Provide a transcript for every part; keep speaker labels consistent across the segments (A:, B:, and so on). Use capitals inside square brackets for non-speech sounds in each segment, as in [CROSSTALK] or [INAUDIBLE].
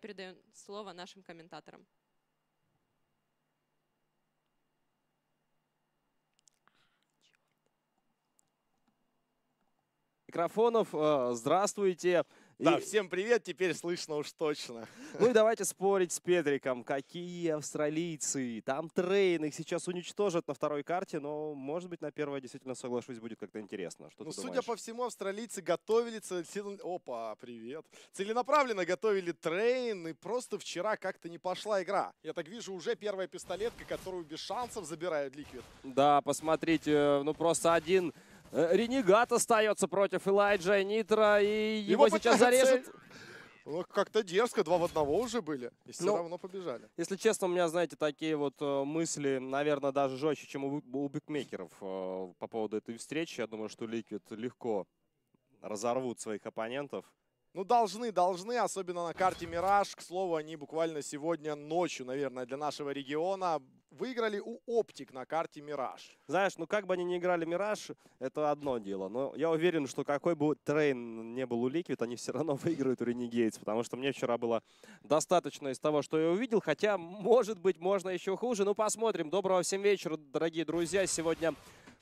A: передаю слово нашим комментаторам.
B: микрофонов. Э, здравствуйте.
C: Да, и... всем привет, теперь слышно уж точно.
B: Ну и [LAUGHS] давайте спорить с Петриком. Какие австралийцы? Там трейн, их сейчас уничтожат на второй карте, но, может быть, на первой действительно соглашусь, будет как-то интересно. Что
C: ну,
B: судя
C: думаешь? по всему, австралийцы готовили... Цел... Опа, привет. Целенаправленно готовили Train, и просто вчера как-то не пошла игра. Я так вижу, уже первая пистолетка, которую без шансов забирают Liquid.
B: Да, посмотрите, ну просто один Э, Renegade остается против Элайджа Нитро, и его, его сейчас зарежут. [LAUGHS]
C: Как-то дерзко, два в одного уже были, и все ну, равно побежали.
B: Если честно, у меня, знаете, такие вот э, мысли, наверное, даже жестче, чем у, у букмекеров э, по поводу этой встречи. Я думаю, что Liquid легко разорвут своих оппонентов.
C: Ну, должны, должны, особенно на карте Мираж. К слову, они буквально сегодня ночью, наверное, для нашего региона выиграли у OpTic на карте Мираж.
B: Знаешь, ну как бы они не играли Мираж, это одно дело. Но я уверен, что какой бы Train не был у Liquid, они все равно [LAUGHS] выиграют у Renegades. Потому что мне вчера было достаточно из того, что я увидел. Хотя, может быть, можно еще хуже. Ну, посмотрим. Доброго всем вечера, дорогие друзья. Сегодня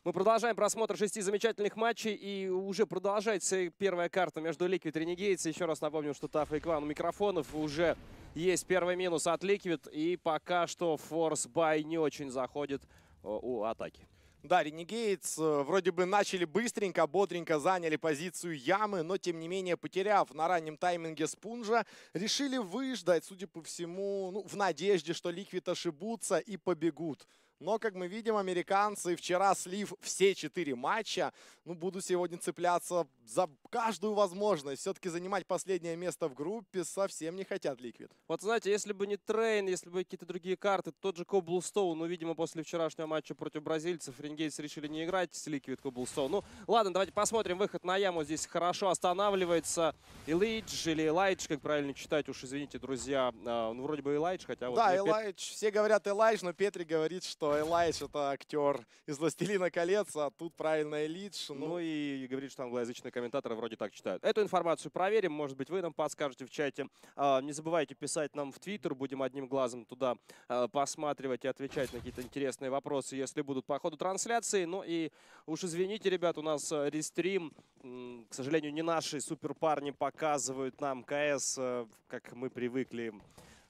B: мы продолжаем просмотр шести замечательных матчей. И уже продолжается первая карта между Liquid и Renegades. Еще раз напомню, что Таф и Кван у микрофонов уже есть первый минус от Liquid. И пока что Форс Бай не очень заходит у атаки.
C: Да, Ренегейтс э, вроде бы начали быстренько, бодренько заняли позицию ямы, но тем не менее, потеряв на раннем тайминге спунжа, решили выждать, судя по всему, ну, в надежде, что Ликвид ошибутся и побегут. Но, как мы видим, американцы вчера слив все четыре матча. Ну, буду сегодня цепляться за каждую возможность. Все-таки занимать последнее место в группе совсем не хотят Liquid.
B: Вот знаете, если бы не Train, если бы какие-то другие карты, тот же Cobblestone, ну, видимо, после вчерашнего матча против бразильцев Renegades решили не играть с Liquid Cobblestone. Ну, ладно, давайте посмотрим. Выход на яму здесь хорошо останавливается. Илидж или Элайдж, как правильно читать, уж извините, друзья. А, ну, вроде бы Элайдж, хотя вот...
C: Да, Элайдж. Все говорят Элайдж, но Петри говорит, что что Элайдж это актер из «Властелина колец», а тут правильно Элидж.
B: Ну... ну и говорит, что англоязычные комментаторы вроде так читают. Эту информацию проверим, может быть, вы нам подскажете в чате. А, не забывайте писать нам в Твиттер, будем одним глазом туда а, посматривать и отвечать на какие-то интересные вопросы, если будут по ходу трансляции. Ну и уж извините, ребят, у нас а, рестрим, к сожалению, не наши суперпарни показывают нам КС, как мы привыкли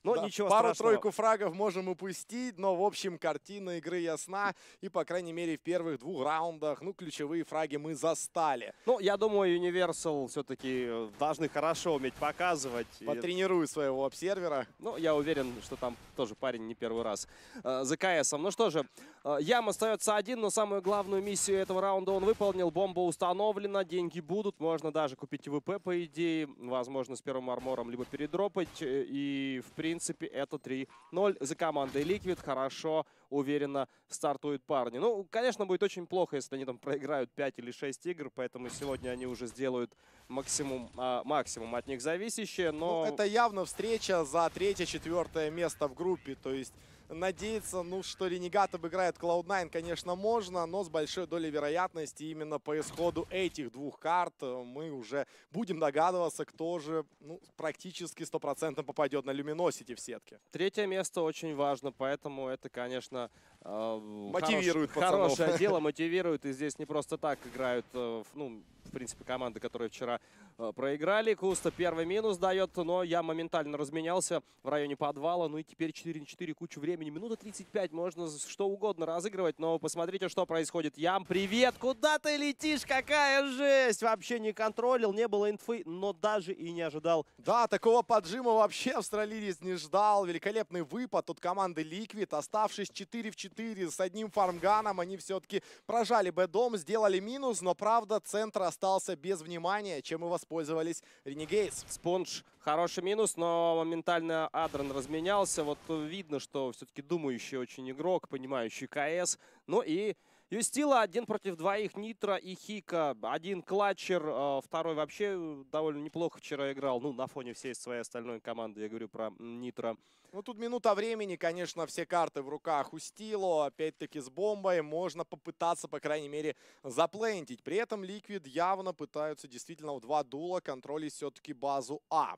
C: но да, ничего Пару-тройку фрагов можем упустить, но, в общем, картина игры ясна. И, по крайней мере, в первых двух раундах, ну, ключевые фраги мы застали.
B: Ну, я думаю, Universal все-таки э, должны хорошо уметь показывать.
C: Потренируй своего обсервера.
B: Ну, я уверен, что там тоже парень не первый раз э, за КСом. Ну что же, э, Ям остается один, но самую главную миссию этого раунда он выполнил. Бомба установлена, деньги будут. Можно даже купить ВП, по идее. Возможно, с первым армором либо передропать. И, в принципе, принципе, это 3-0 за командой Liquid. Хорошо, уверенно стартуют парни. Ну, конечно, будет очень плохо, если они там проиграют 5 или 6 игр, поэтому сегодня они уже сделают максимум, а, максимум от них зависящее, но...
C: Ну, это явно встреча за третье-четвертое место в группе, то есть надеяться, ну, что Ренегат обыграет Cloud9, конечно, можно, но с большой долей вероятности именно по исходу этих двух карт мы уже будем догадываться, кто же ну, практически стопроцентно попадет на Люминосити в сетке.
B: Третье место очень важно, поэтому это, конечно,
C: э, мотивирует
B: хорош, хорошее дело, мотивирует, и здесь не просто так играют, э, ну, в принципе, команды, которые вчера Э, проиграли. Куста первый минус дает, но я моментально разменялся в районе подвала. Ну и теперь 4 на 4 кучу времени. Минута 35, можно что угодно разыгрывать, но посмотрите, что происходит. Ям, привет! Куда ты летишь? Какая жесть! Вообще не контролил, не было инфы, но даже и не ожидал.
C: Да, такого поджима вообще австралиец не ждал. Великолепный выпад от команды Liquid. Оставшись 4 в 4 с одним фармганом, они все-таки прожали Б-дом, сделали минус, но правда центр остался без внимания, чем и вас воспользовались Ренегейс.
B: Спонж хороший минус, но моментально Адрон разменялся. Вот видно, что все-таки думающий очень игрок, понимающий КС. Ну и Юстила один против двоих, Нитро и Хика. Один клатчер, э, второй вообще довольно неплохо вчера играл. Ну, на фоне всей своей остальной команды, я говорю про Нитро.
C: Ну, тут минута времени, конечно, все карты в руках у Стило. Опять-таки с бомбой можно попытаться, по крайней мере, заплентить. При этом Ликвид явно пытаются действительно в два дула контролить все-таки базу А.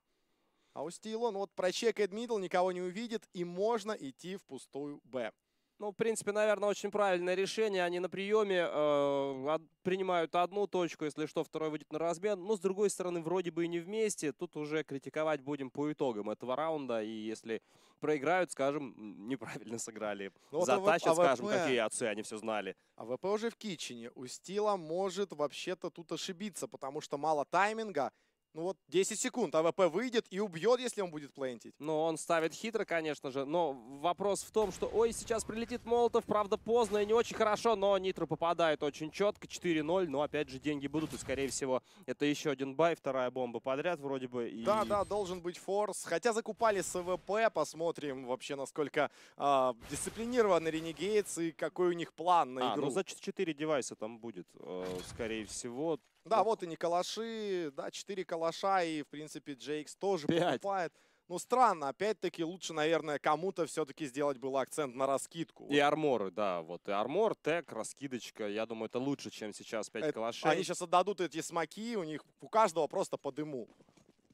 C: А Ustilo, ну вот прочекает middle, никого не увидит, и можно идти в пустую Б.
B: Ну, в принципе, наверное, очень правильное решение. Они на приеме э, принимают одну точку, если что, второй выйдет на размен. Но, с другой стороны, вроде бы и не вместе. Тут уже критиковать будем по итогам этого раунда. И если проиграют, скажем, неправильно сыграли.
C: Ну, вот
B: Затащат,
C: АВП
B: скажем, какие отцы, они все знали.
C: АВП уже в китчене. Ustilo может вообще-то тут ошибиться, потому что мало тайминга. Ну вот 10 секунд, АВП выйдет и убьет, если он будет плентить.
B: Ну, он ставит хитро, конечно же. Но вопрос в том, что, ой, сейчас прилетит Молотов, правда, поздно и не очень хорошо, но nitr0 попадает очень четко, 4-0. Но, опять же, деньги будут, и, скорее всего, это еще один buy, вторая бомба подряд вроде бы. И...
C: Да, да, должен быть force. Хотя закупали АВП, посмотрим вообще, насколько а, дисциплинированы Renegades и какой у них план на
B: А,
C: игру.
B: ну за 4 девайса там будет, э, скорее всего.
C: Да, вот и не калаши, да, 4 калаша, и, в принципе, Джейкс тоже
B: Пять.
C: покупает. Ну, странно, опять-таки, лучше, наверное, кому-то все-таки сделать был акцент на раскидку.
B: И арморы, да, вот и армор, тег, раскидочка. Я думаю, это лучше, чем сейчас 5
C: Это-
B: калашей.
C: Они сейчас отдадут эти смоки, у них у каждого просто по дыму.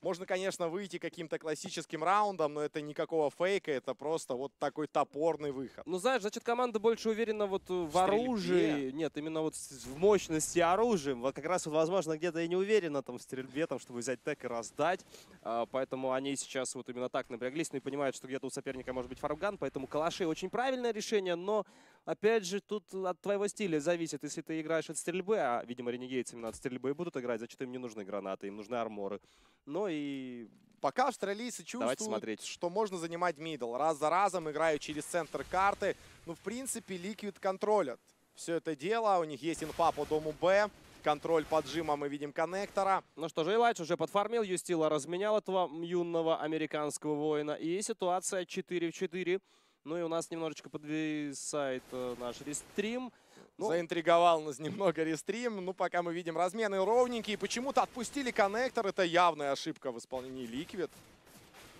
C: Можно, конечно, выйти каким-то классическим раундом, но это никакого фейка, это просто вот такой топорный выход.
B: Ну, знаешь, значит, команда больше уверена вот в
C: стрельбе.
B: оружии. Нет, именно вот в мощности оружия. Вот как раз, вот, возможно, где-то и не уверена там в стрельбе, там, чтобы взять тег и раздать. А, поэтому они сейчас вот именно так напряглись, ну и понимают, что где-то у соперника может быть фарган, поэтому калаши очень правильное решение, но, опять же, тут от твоего стиля зависит. Если ты играешь от стрельбы, а, видимо, ренегейцы именно от стрельбы и будут играть, значит, им не нужны гранаты, им нужны арморы. Ну и
C: Пока австралийцы
B: Давайте
C: чувствуют,
B: смотреть.
C: что можно занимать middle. Раз за разом играют через центр карты. Ну, в принципе, Liquid контролят все это дело. У них есть инфа по дому Б. Контроль поджима мы видим коннектора.
B: Ну что же, Элайдж уже подфармил, Юстила разменял этого юного американского воина. И ситуация 4 в 4. Ну и у нас немножечко подвисает э, наш рестрим. Ну,
C: Заинтриговал нас немного рестрим. Ну, пока мы видим размены ровненькие. Почему-то отпустили коннектор. Это явная ошибка в исполнении Ликвид.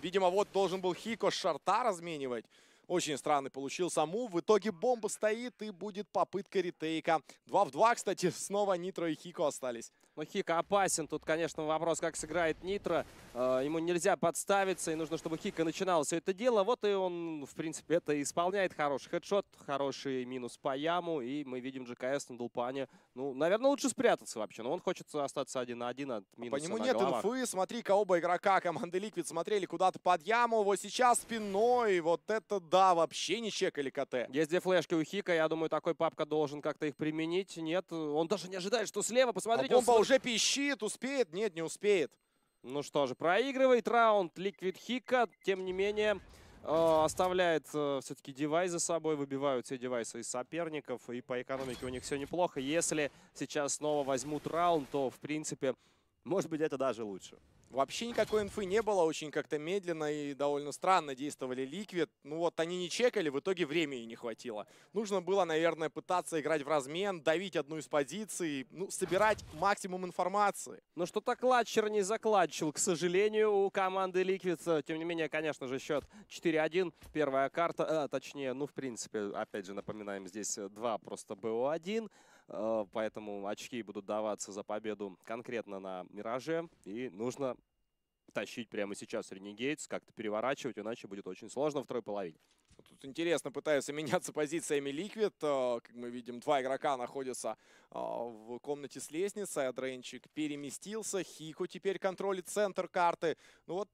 C: Видимо, вот должен был Хико шарта разменивать. Очень странный получился мув. В итоге бомба стоит и будет попытка ретейка. 2 в 2, кстати, [LAUGHS] снова Нитро и Хико остались.
B: Ну, Хика опасен. Тут, конечно, вопрос, как сыграет Нитро. Э, Ему нельзя подставиться, и нужно, чтобы Хика начинал все это дело. Вот и он, в принципе, это исполняет. Хороший хедшот, хороший минус по яму. И мы видим GKS на Дулпане. Ну, наверное, лучше спрятаться вообще. Но он хочет остаться один на один от
C: По
B: минуса
C: нему
B: на
C: нет
B: головах.
C: инфы. Смотри-ка, оба игрока команды Ликвид смотрели куда-то под яму. Вот сейчас спиной. Вот это да, вообще не чекали КТ.
B: Есть две флешки у Хика, я думаю, такой папка должен как-то их применить. Нет, он даже не ожидает, что слева,
C: А
B: посмотрите. он
C: бомба
B: см-
C: уже пищит, успеет? Нет, не успеет.
B: Ну что же, проигрывает раунд Liquid, Hiko, тем не менее э, оставляет все-таки девайс за собой, выбивают все девайсы из соперников, и по экономике у них все неплохо. Если сейчас снова возьмут раунд, то, в принципе, может быть, это даже лучше.
C: Вообще никакой инфы не было, очень как-то медленно и довольно странно действовали Liquid. Ну вот они не чекали, в итоге времени не хватило. Нужно было, наверное, пытаться играть в размен, давить одну из позиций, ну, собирать максимум информации.
B: Но что-то кладчер не закладчил, к сожалению, у команды Liquid. Тем не менее, конечно же, счет 4-1. Первая карта, а, точнее, ну, в принципе, опять же, напоминаем, здесь э, два просто БО-1. Э, Поэтому очки будут даваться за победу конкретно на Мираже. И нужно тащить прямо сейчас Ренегейтс, как-то переворачивать, иначе будет очень сложно во второй половине.
C: Тут интересно пытаются [LAUGHS] меняться позициями Liquid. Э, Как мы видим, два игрока находятся э, в комнате с лестницей. AdreN чик переместился. Hiko теперь контролит центр карты. Ну вот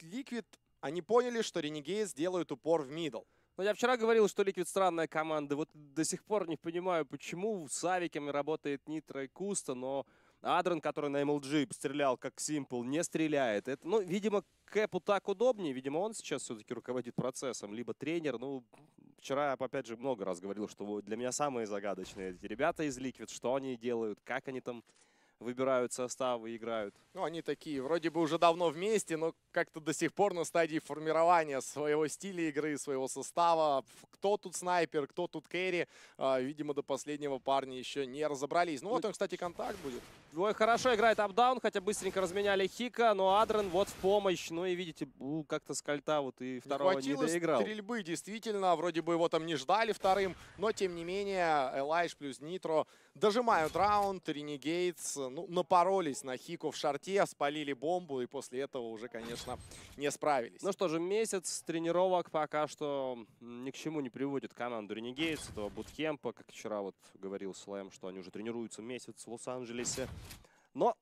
C: Liquid, они поняли, что Renegades делают упор в middle.
B: Но я вчера говорил, что Liquid странная команда. Вот до сих пор не понимаю, почему с авиками работает nitr0 и koosta, но AdreN, который на MLG стрелял как s1mple, не стреляет. Это, ну, видимо, Кэпу так удобнее. Видимо, он сейчас все-таки руководит процессом. Либо тренер. Ну, вчера, опять же, много раз говорил, что для меня самые загадочные эти ребята из Liquid. Что они делают, как они там выбирают составы играют.
C: Ну, они такие, вроде бы уже давно вместе, но как-то до сих пор на стадии формирования своего стиля игры, своего состава. Кто тут снайпер, кто тут carry. А, видимо, до последнего парни еще не разобрались. Ну, вот он, кстати, контакт будет.
B: Ой, хорошо играет Updown, хотя быстренько разменяли Hiko, но AdreN вот в помощь. Ну и видите, как-то скальта вот и
C: Не
B: второго не,
C: хватило
B: доиграл.
C: стрельбы, действительно. Вроде бы его там не ждали вторым, но тем не менее Элайш плюс Нитро дожимают раунд. Ренегейтс, ну, напоролись на Хику в шарте, спалили бомбу и после этого уже, конечно, не справились.
B: Ну что же, месяц тренировок пока что ни к чему не приводит команду Renegades, этого буткемпа, как вчера вот говорил Слэм, что они уже тренируются месяц в Лос-Анджелесе. Но,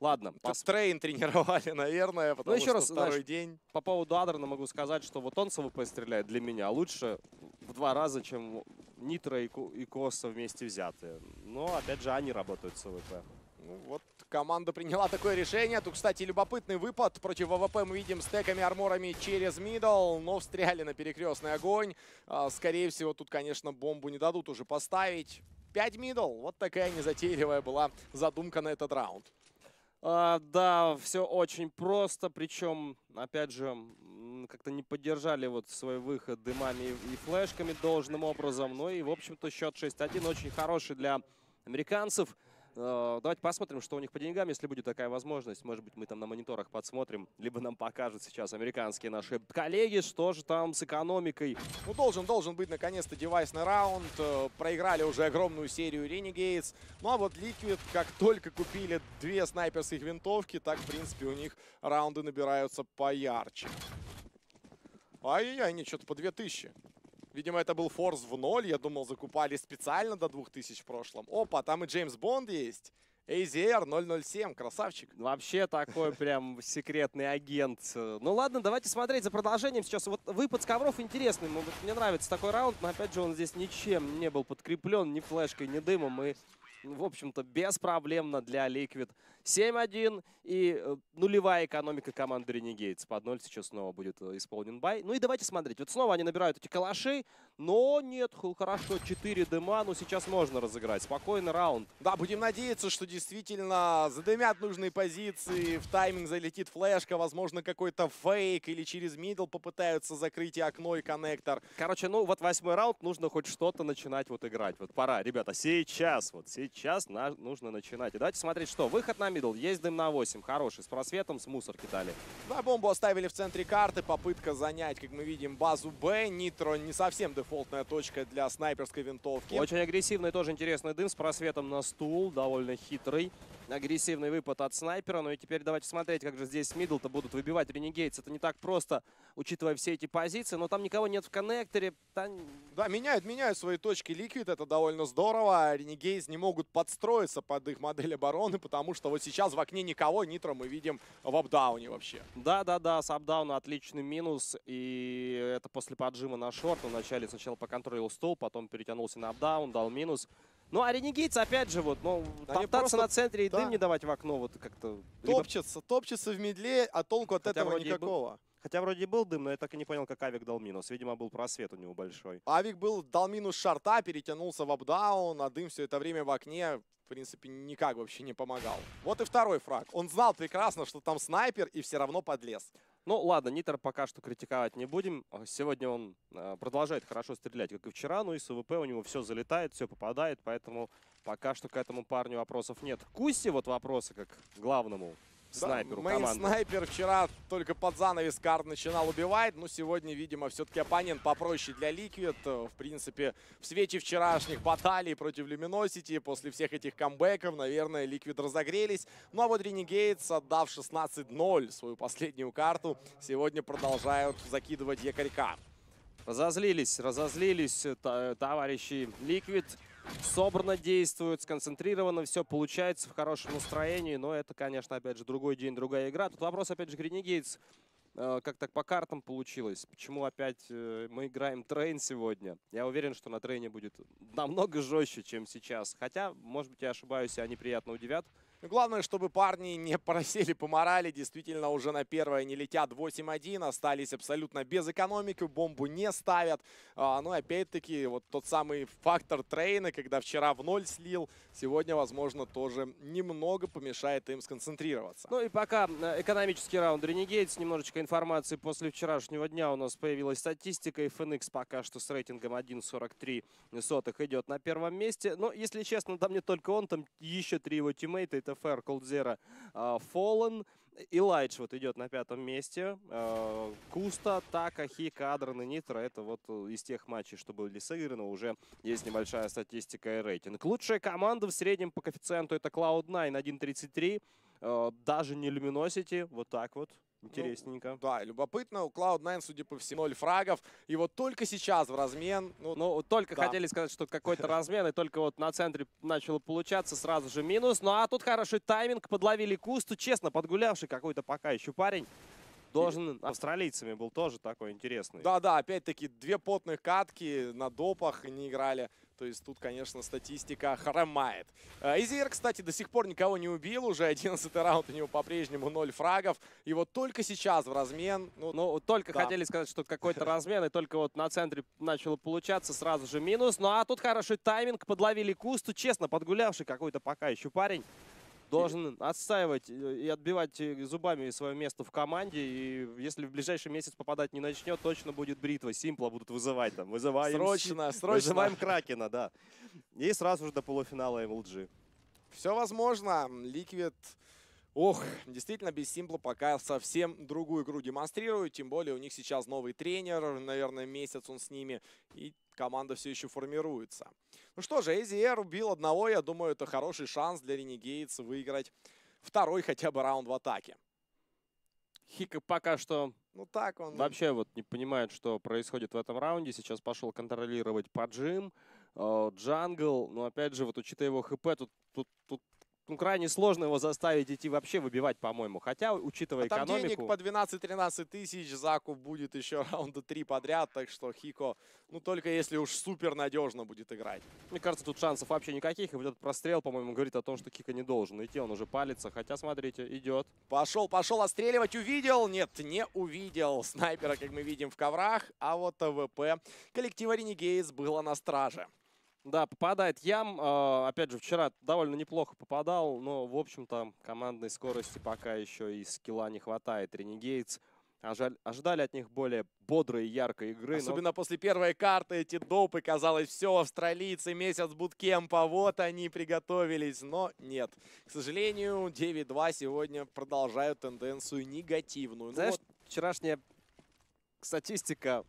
B: ладно,
C: Тут Train тренировали, [LAUGHS] наверное, потому
B: еще
C: что
B: раз,
C: второй
B: знаешь,
C: день.
B: по поводу AdreN а могу сказать, что вот он с АВП стреляет для меня лучше в два раза, чем nitr0 и, ko- и koosta вместе взятые. Но, опять же, они работают с АВП.
C: Ну, вот команда приняла такое решение. Тут, кстати, любопытный выпад. Против АВП мы видим стеками, арморами через middle, но встряли на перекрестный огонь. А, Скорее всего, тут, конечно, бомбу не дадут уже поставить. 5 мидл. Вот такая незатейливая была задумка на этот раунд.
B: А, да, все очень просто, причем, опять же, как-то не поддержали вот свой выход дымами и флешками должным образом. Ну и, в общем-то, счет 6-1 очень хороший для американцев. Э, Давайте посмотрим, что у них по деньгам, если будет такая возможность. Может быть, мы там на мониторах подсмотрим, либо нам покажут сейчас американские наши коллеги, что же там с экономикой.
C: Ну, должен, должен быть, наконец-то, девайсный раунд. Э, Проиграли уже огромную серию Renegades. Ну, а вот Liquid, как только купили две снайперских винтовки, так, в принципе, у них раунды набираются поярче. Ай-яй-яй, они что-то по 2000. Видимо, это был форс в ноль. Я думал, закупали специально до 2000 в прошлом. Опа, там и Джеймс Бонд есть. AZR 007, красавчик.
B: Вообще такой [LAUGHS] прям секретный агент. Ну ладно, давайте смотреть за продолжением. Сейчас вот выпад с ковров интересный. Мне нравится такой раунд, но опять же он здесь ничем не был подкреплен, ни флешкой, ни дымом. И, ну, в общем-то, беспроблемно для Liquid. 7-1 и э, нулевая экономика команды Renegades. Под 0 сейчас снова будет э, исполнен buy. Ну и давайте смотреть. Вот снова они набирают эти калаши, но нет, хорошо, 4 дыма. Ну сейчас можно разыграть. Спокойный раунд.
C: Да, будем надеяться, что действительно задымят нужные позиции, в тайминг залетит флешка, возможно, какой-то фейк или через middle попытаются закрыть и окно, и коннектор.
B: Короче, ну вот восьмой раунд, нужно хоть что-то начинать вот играть. Вот пора, ребята, сейчас, вот сейчас на- нужно начинать. И давайте смотреть, что. Выход на мидл, есть дым на 8, хороший, с просветом, с мусорки дали.
C: Да, бомбу оставили в центре карты, попытка занять, как мы видим, базу Б. Нитро не совсем дефолтная точка для снайперской винтовки.
B: Очень агрессивный, тоже интересный дым с просветом на стул, довольно хитрый. Агрессивный выпад от снайпера. Ну и теперь давайте смотреть, как же здесь мидл-то будут выбивать Ренегейтс. Это не так просто, учитывая все эти позиции, но там никого нет в коннекторе. Там
C: Да, меняют, меняют свои точки Liquid, это довольно здорово. Ренегейз не могут подстроиться под их модель обороны, потому что вот сейчас в окне никого, Нитро мы видим в апдауне вообще.
B: Да-да-да, с апдауна отличный минус. И это после поджима на шорт. Он вначале сначала поконтролил стол, потом перетянулся на апдаун, дал минус. Ну, а ренегейцы, опять же, вот, ну,
C: Они
B: топтаться на центре и
C: да.
B: дым не давать в окно, вот как-то... либо-
C: Топчется, топчется в медле, а толку от
B: Хотя
C: этого
B: и был-
C: никакого.
B: Хотя вроде был дым, но я так и не понял, как Авик дал минус. Видимо, был просвет у него большой.
C: Авик был, дал минус с шорта, перетянулся в Updown, а дым все это время в окне, в принципе, никак вообще не помогал. Вот и второй фраг. Он знал прекрасно, что там снайпер, и все равно подлез.
B: Ну, ладно, nitr0 пока что критиковать не будем. А Сегодня он э, продолжает хорошо стрелять, как и вчера. Ну и с АВП у него все залетает, все попадает, поэтому пока что к этому парню вопросов нет. Koosta вот вопросы как главному снайперу
C: Да,
B: команды.
C: снайпер вчера только под занавес карт начинал убивать, но сегодня, видимо, все-таки оппонент попроще для Liquid. Э, В принципе, в свете вчерашних баталий против Luminosity, после всех этих камбэков, наверное, Liquid разогрелись. Ну а вот Renegades, отдав 16-0 свою последнюю карту, сегодня продолжают закидывать якорька.
B: Разозлились, разозлились э, та- товарищи Liquid. Собрано действуют, сконцентрировано, все получается в хорошем настроении. Но это, конечно, опять же, другой день, другая игра. Тут вопрос, опять же, Гринегейтс. Как так по картам получилось? Почему опять э, мы играем трейн сегодня? Я уверен, что на трейне будет намного жестче, чем сейчас. Хотя, может быть, я ошибаюсь, и они приятно удивят.
C: Главное, чтобы парни не просели по морали. Действительно, уже на первое не летят 8-1. Остались абсолютно без экономики. Бомбу не ставят. А, ну, опять-таки, вот тот самый фактор трейна, когда вчера в ноль слил, сегодня, возможно, тоже немного помешает им сконцентрироваться.
B: Ну и пока э, экономический раунд Renegades, немножечко информации после вчерашнего дня у нас появилась статистика. FNX пока что с рейтингом 1.43 сотых идет на первом месте. Но, если честно, там не только он, там еще три его тиммейта. Это ТФР, Колдзера, Фоллен. Илайдж вот идет на пятом месте. Э, Куста, Така, Хика, Адран и Нитро. Это вот э, из тех матчей, что были сыграны. Уже есть небольшая статистика и рейтинг. Лучшая команда в среднем по коэффициенту это Cloud9 1.33. Э, даже не Luminosity. Вот так вот. Интересненько.
C: Да, любопытно. У Cloud9, судя по всему, 0 фрагов. И вот только сейчас в размен... Ну,
B: Ну, только
C: Да.
B: хотели сказать, что какой-то [LAUGHS] размен, и только вот на центре начало получаться, сразу же минус. Ну, а тут хороший тайминг, подловили Кусту, честно, подгулявший какой-то пока еще парень. Должен австралийцами был тоже такой интересный.
C: Да-да, опять-таки, две потных катки на допах не играли. То есть тут, конечно, статистика хромает. Э, Изиер, кстати, до сих пор никого не убил. Уже [LAUGHS] 11 раунд у него по-прежнему 0 фрагов. И вот только сейчас в размен... Ну,
B: Ну, только
C: Да.
B: хотели сказать, что какой-то [LAUGHS] размен, и только вот на центре начало получаться, сразу же минус. Ну, а тут хороший тайминг, подловили Кусту, честно, подгулявший какой-то пока еще парень. Должен отстаивать э, и отбивать э, зубами свое место в команде. И если в ближайший месяц попадать не начнет, точно будет бритва. Симпла будут вызывать там. Вызываем,
C: срочно, срочно.
B: Вызываем Кракена, да. И сразу же до полуфинала MLG.
C: Все возможно. Ликвид, ох, действительно без Симпла пока совсем другую игру демонстрирует. Тем более у них сейчас новый тренер, наверное, месяц он с ними. И команда все еще формируется. Ну что же, AZR убил одного. Я думаю, это хороший шанс для Ренегейтс выиграть второй хотя бы раунд в атаке.
B: Хика пока что
C: Ну так он...
B: вообще вот не понимает, что происходит в этом раунде. Сейчас пошел контролировать поджим, э, jungle. Но опять же, вот учитывая его хп, тут, тут, тут ну, крайне сложно его заставить идти вообще выбивать, по-моему. Хотя, учитывая
C: А там денег
B: экономику...
C: по 12-13 тысяч, закуп будет еще [LAUGHS] раунда 3 подряд, так что Хико, ну только если уж супер надежно будет играть.
B: Мне кажется, тут шансов вообще никаких. И вот этот прострел, по-моему, говорит о том, что Хика не должен идти. Он уже палится. Хотя, смотрите, идет.
C: Пошел, пошел отстреливать, увидел? Нет, не увидел снайпера, как мы видим в коврах, а вот АВП коллектива Ренегейтс было на страже.
B: Да, попадает ям. Э, Опять же, вчера довольно неплохо попадал, но, в общем-то, командной скорости пока еще и скилла не хватает. Ренегейтс ожидали от них более бодрой и яркой игры. но
C: Особенно после первой карты эти допы, казалось, все, австралийцы, месяц буткемпа, вот они приготовились, но нет. К сожалению, 9-2 сегодня продолжают тенденцию негативную. Ну
B: Знаешь,
C: вот
B: вчерашняя статистика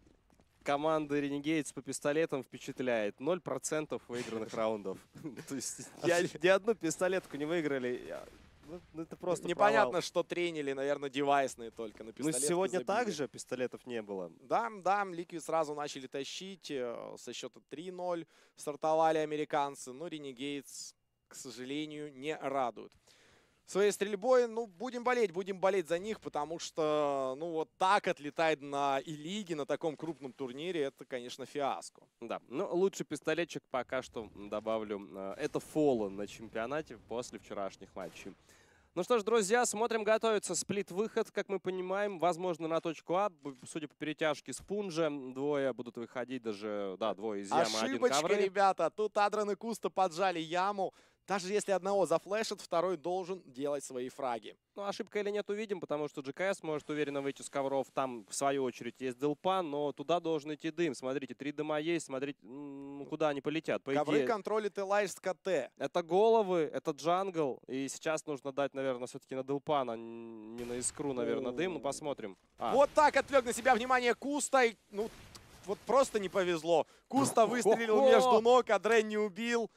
B: команды Renegades по пистолетам впечатляет. 0% выигранных [LAUGHS] раундов. [LAUGHS] То есть ни ни одну пистолетку не выиграли. Ну, ну, Это просто
C: Непонятно,
B: провал.
C: что тренили, наверное, девайсные только на
B: Ну,
C: пистолетки
B: сегодня
C: забили.
B: также пистолетов не было.
C: Да, да, Ликвид сразу начали тащить. э, Со счета 3-0 стартовали американцы. Но Ренегейтс, к сожалению, не радуют. Своей стрельбой, ну, будем болеть, будем болеть за них, потому что, ну, вот так отлетает на и лиге на таком крупном турнире, это, конечно, фиаско.
B: Да, ну лучший пистолетчик пока что добавлю. э, Это Фоллен на чемпионате после вчерашних матчей. Ну что ж, друзья, смотрим, готовится сплит-выход, как мы понимаем, возможно, на точку А. Судя по перетяжке Спунжа, двое будут выходить, даже, да, двое из ямы, один
C: Ошибочка,
B: ковры.
C: ребята. Тут Адран и Куста поджали яму. Даже если одного зафлешит, второй должен делать свои фраги.
B: Ну, ошибка или нет, увидим, потому что GKS может уверенно выйти с ковров. Там, в свою очередь, есть Делпан, но туда должен идти дым. Смотрите, три дыма есть, смотрите, м, ну, куда они полетят. По
C: Ковры
B: идее,
C: контролит Элайш с КТ.
B: Это головы, это джангл. И сейчас нужно дать, наверное, все-таки на Делпана, н- не на Искру, наверное, дым. Ну, посмотрим. А,
C: Вот так отвлек на себя внимание Куста. и, Ну, вот просто не повезло. Куста [LAUGHS] выстрелил между ног, а Дрен не убил.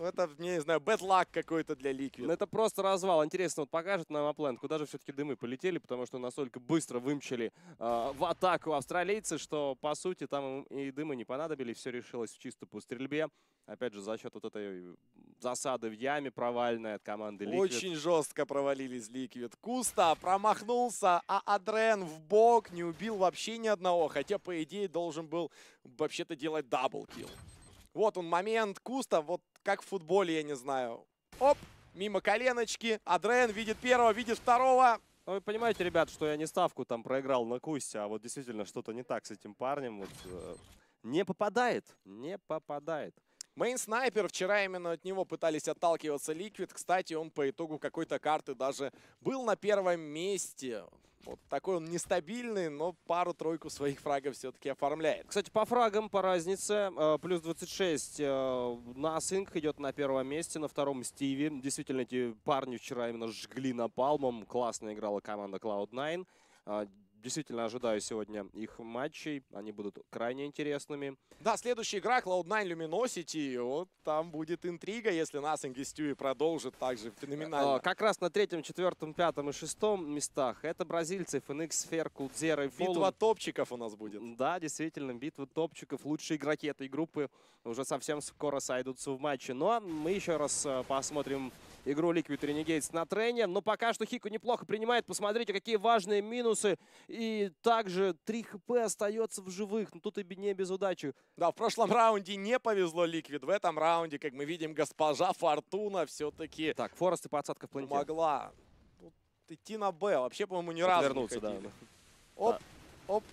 C: Ну, Это, не знаю, bad luck какой-то для
B: ну,
C: Liquid.
B: это просто развал. Интересно, вот покажет нам А- plant, куда же все-таки дымы полетели, потому что настолько быстро вымчали э, в атаку австралийцы, что, по сути, там и дымы не понадобились. Все решилось в чисто по стрельбе. Опять же, за счет вот этой засады в яме провальной от команды Liquid.
C: Очень жестко провалились Liquid. Куста промахнулся, а Адрен в бок не убил вообще ни одного. Хотя, по идее, должен был вообще-то делать double kill. Вот он момент. Куста, вот как в футболе, я не знаю. Оп, мимо коленочки. Адрен видит первого, видит второго.
B: Ну, вы понимаете, ребят, что я не ставку там проиграл на Кусте, а вот действительно что-то не так с этим парнем. Вот, э, не попадает, не попадает.
C: Main снайпер, вчера именно от него пытались отталкиваться Liquid. Кстати, он по итогу какой-то карты даже был на первом месте. Вот такой он нестабильный, но пару-тройку своих фрагов все-таки оформляет.
B: Кстати, по фрагам по разнице. э, Плюс 26 э, Насинг идет на первом месте, на втором Стиви. Действительно, эти парни вчера именно жгли напалмом. Классно играла команда Cloud9. Э, Действительно ожидаю сегодня их матчей. Они будут крайне интересными.
C: Да, следующая игра Cloud9 Luminosity. Вот там будет интрига, если Nothing и Stewie продолжит также феноменально.
B: Э, Как раз на третьем, четвертом, пятом и шестом местах это бразильцы FNX, Сфер, Кулдзера и
C: Битва топчиков у нас будет.
B: Да, действительно, битвы топчиков, лучшие игроки этой группы уже совсем скоро сойдутся в матче. Но мы еще раз э, посмотрим игру Liquid Renegades на трене. Но пока что Хику неплохо принимает. Посмотрите, какие важные минусы. И также 3 хп остается в живых. Ну тут и не без удачи.
C: Да, в прошлом раунде не повезло Ликвид. В этом раунде, как мы видим, госпожа Фортуна все-таки
B: Так, Форест и подсадка в планете.
C: помогла. Тут идти на Б. Вообще, по-моему, ни разу не
B: Вернуться, да.
C: хотели. Оп, оп.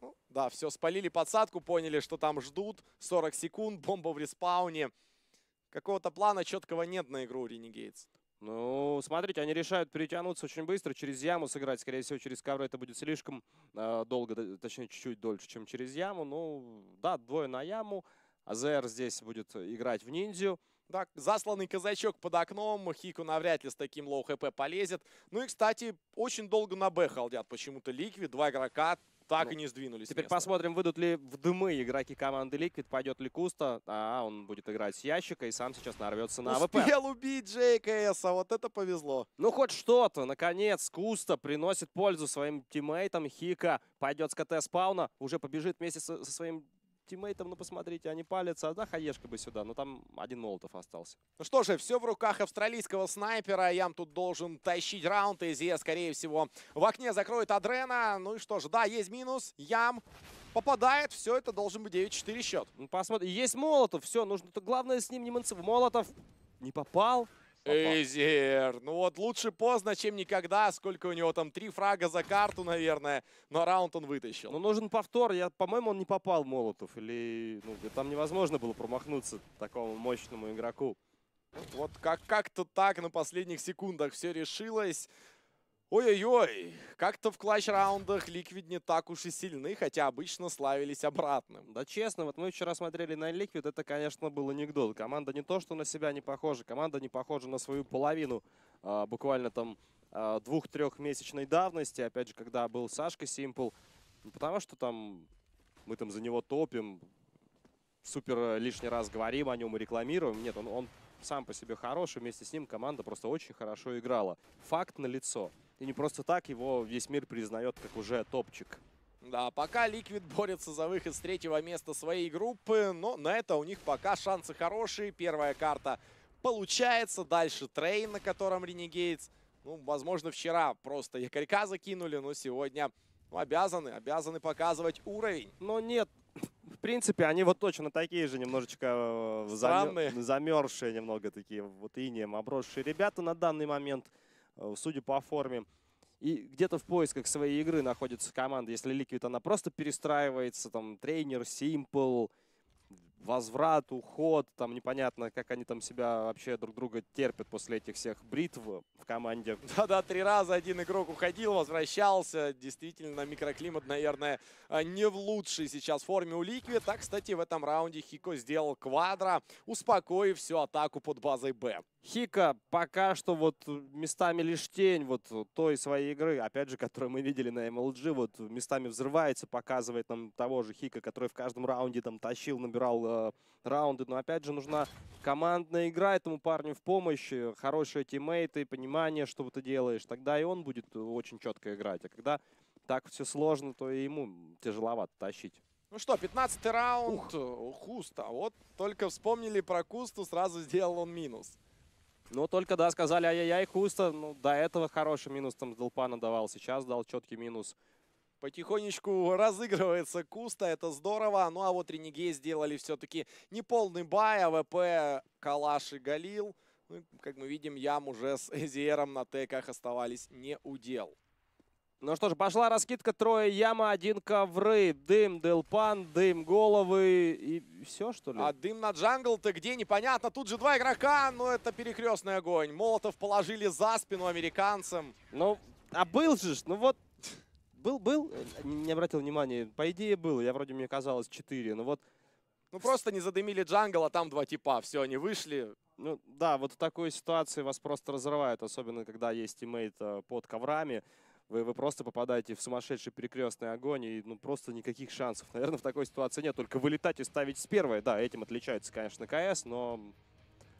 C: Ну, да, все, спалили подсадку, поняли, что там ждут. 40 секунд, бомба в респауне. Какого-то плана четкого нет на игру Renegades.
B: Ну, смотрите, они решают перетянуться очень быстро, через яму сыграть. Скорее всего, через ковры это будет слишком э, долго, точнее, чуть-чуть дольше, чем через яму. Ну, да, двое на яму. АЗР здесь будет играть в ниндзю.
C: Да, засланный казачок под окном. Хику навряд ли с таким low хп полезет. Ну и, кстати, очень долго на Б халдят почему-то Liquid. Два игрока так
B: Ну,
C: и не сдвинулись.
B: Теперь посмотрим, выйдут ли в дымы игроки команды Liquid, пойдет ли Куста. А, он будет играть с ящика и сам сейчас нарвется на АВП.
C: Успел убить JKS, а вот это повезло.
B: Ну, хоть что-то. Наконец, Куста приносит пользу своим тиммейтам. Хика пойдет с КТ спауна, уже побежит вместе со, со своим тиммейтом. Ну, посмотрите, они палятся. Одна хаешка бы сюда, но там один молотов остался.
C: Ну что же, все в руках австралийского снайпера. Ям тут должен тащить раунд. Изия, скорее всего, в окне закроет Адрена. Ну и что же, да, есть минус. Ям попадает. Все, это должен быть 9-4 счет.
B: Ну, посмотрим. Есть молотов, все, нужно. Главное с ним не манцев. Молотов не попал.
C: Эзер. Ну вот лучше поздно, чем никогда. Сколько у него там? Три фрага за карту, наверное. Но раунд он вытащил.
B: Ну, нужен повтор. Я, по-моему, он не попал Молотов. Или ну, там невозможно было промахнуться такому мощному игроку.
C: Вот как- как-то так на последних секундах все решилось. Ой-ой-ой, как-то в клатч-раундах Ликвид не так уж и сильны, хотя обычно славились обратным.
B: Да честно, вот мы вчера смотрели на Liquid, это, конечно, был анекдот. Команда не то, что на себя не похожа, команда не похожа на свою половину. а, буквально там а, двух-трехмесячной давности, опять же, когда был Сашка Симпл. Не потому что там мы там за него топим, супер лишний раз говорим о нем и рекламируем. Нет, он, он сам по себе хороший, вместе с ним команда просто очень хорошо играла. Факт на лицо. И не просто так его весь мир признает как уже топчик.
C: Да, пока Ликвид борется за выход с третьего места своей группы, но на это у них пока шансы хорошие. Первая карта получается, дальше трейн, на котором Ренегейтс. Ну, возможно, вчера просто якорька закинули, но сегодня ну, обязаны, обязаны показывать уровень.
B: Но нет, в принципе, они вот точно такие же, немножечко э, замер- замерзшие немного такие, вот инеем обросшие ребята на данный момент, э, судя по форме. И где-то в поисках своей игры находится команда. Если Liquid, она просто перестраивается, там, тренер, симпл, возврат, уход, там непонятно, как они там себя вообще друг друга терпят после этих всех бритв в команде. [LAUGHS]
C: Да-да, три раза один игрок уходил, возвращался. Действительно, микроклимат, наверное, а, не в лучшей сейчас форме у Ликвид. А, кстати, в этом раунде Хико сделал квадро, успокоив всю атаку под базой Б.
B: Хика пока что вот местами лишь тень вот той своей игры, опять же, которую мы видели на MLG, вот местами взрывается, показывает нам того же Хика, который в каждом раунде там тащил, набирал э, раунды, но опять же нужна командная игра этому парню в помощь, хорошие тиммейты, понимание, что ты делаешь, тогда и он будет очень четко играть, а когда так все сложно, то и ему тяжеловато тащить.
C: Ну что, 15 раунд. Хуста. Вот только вспомнили про Кусту, сразу сделал он минус.
B: Ну, только, да, сказали ай-яй-яй, Куста, ну, до этого хороший минус там с Делпана давал, сейчас дал четкий минус.
C: Потихонечку разыгрывается Куста, это здорово. Ну а вот Renegades сделали все-таки неполный buy, АВП, Калаш и Галил. Ну, как мы видим, Ям уже с Эзиером на теках оставались не удел.
B: Ну что ж, пошла раскидка, трое яма, один ковры, дым, Делпан, дым, головы и все, что ли?
C: А дым на jungle -то где, непонятно. Тут же два игрока, но это перекрестный огонь. Молотов положили за спину американцам.
B: Ну, А был же, ну вот, был, был, не обратил внимания, по идее был, я вроде мне казалось 4, ну вот,
C: Ну просто не задымили jungle, а там два типа. Все, они вышли.
B: ну да, вот в такой ситуации вас просто разрывают, особенно когда есть тиммейт э, под коврами, вы, вы просто попадаете в сумасшедший перекрестный огонь, и ну просто никаких шансов, [LAUGHS] наверное, в такой ситуации нет, только вылетать и ставить с первой, да, этим отличается, конечно, КС, но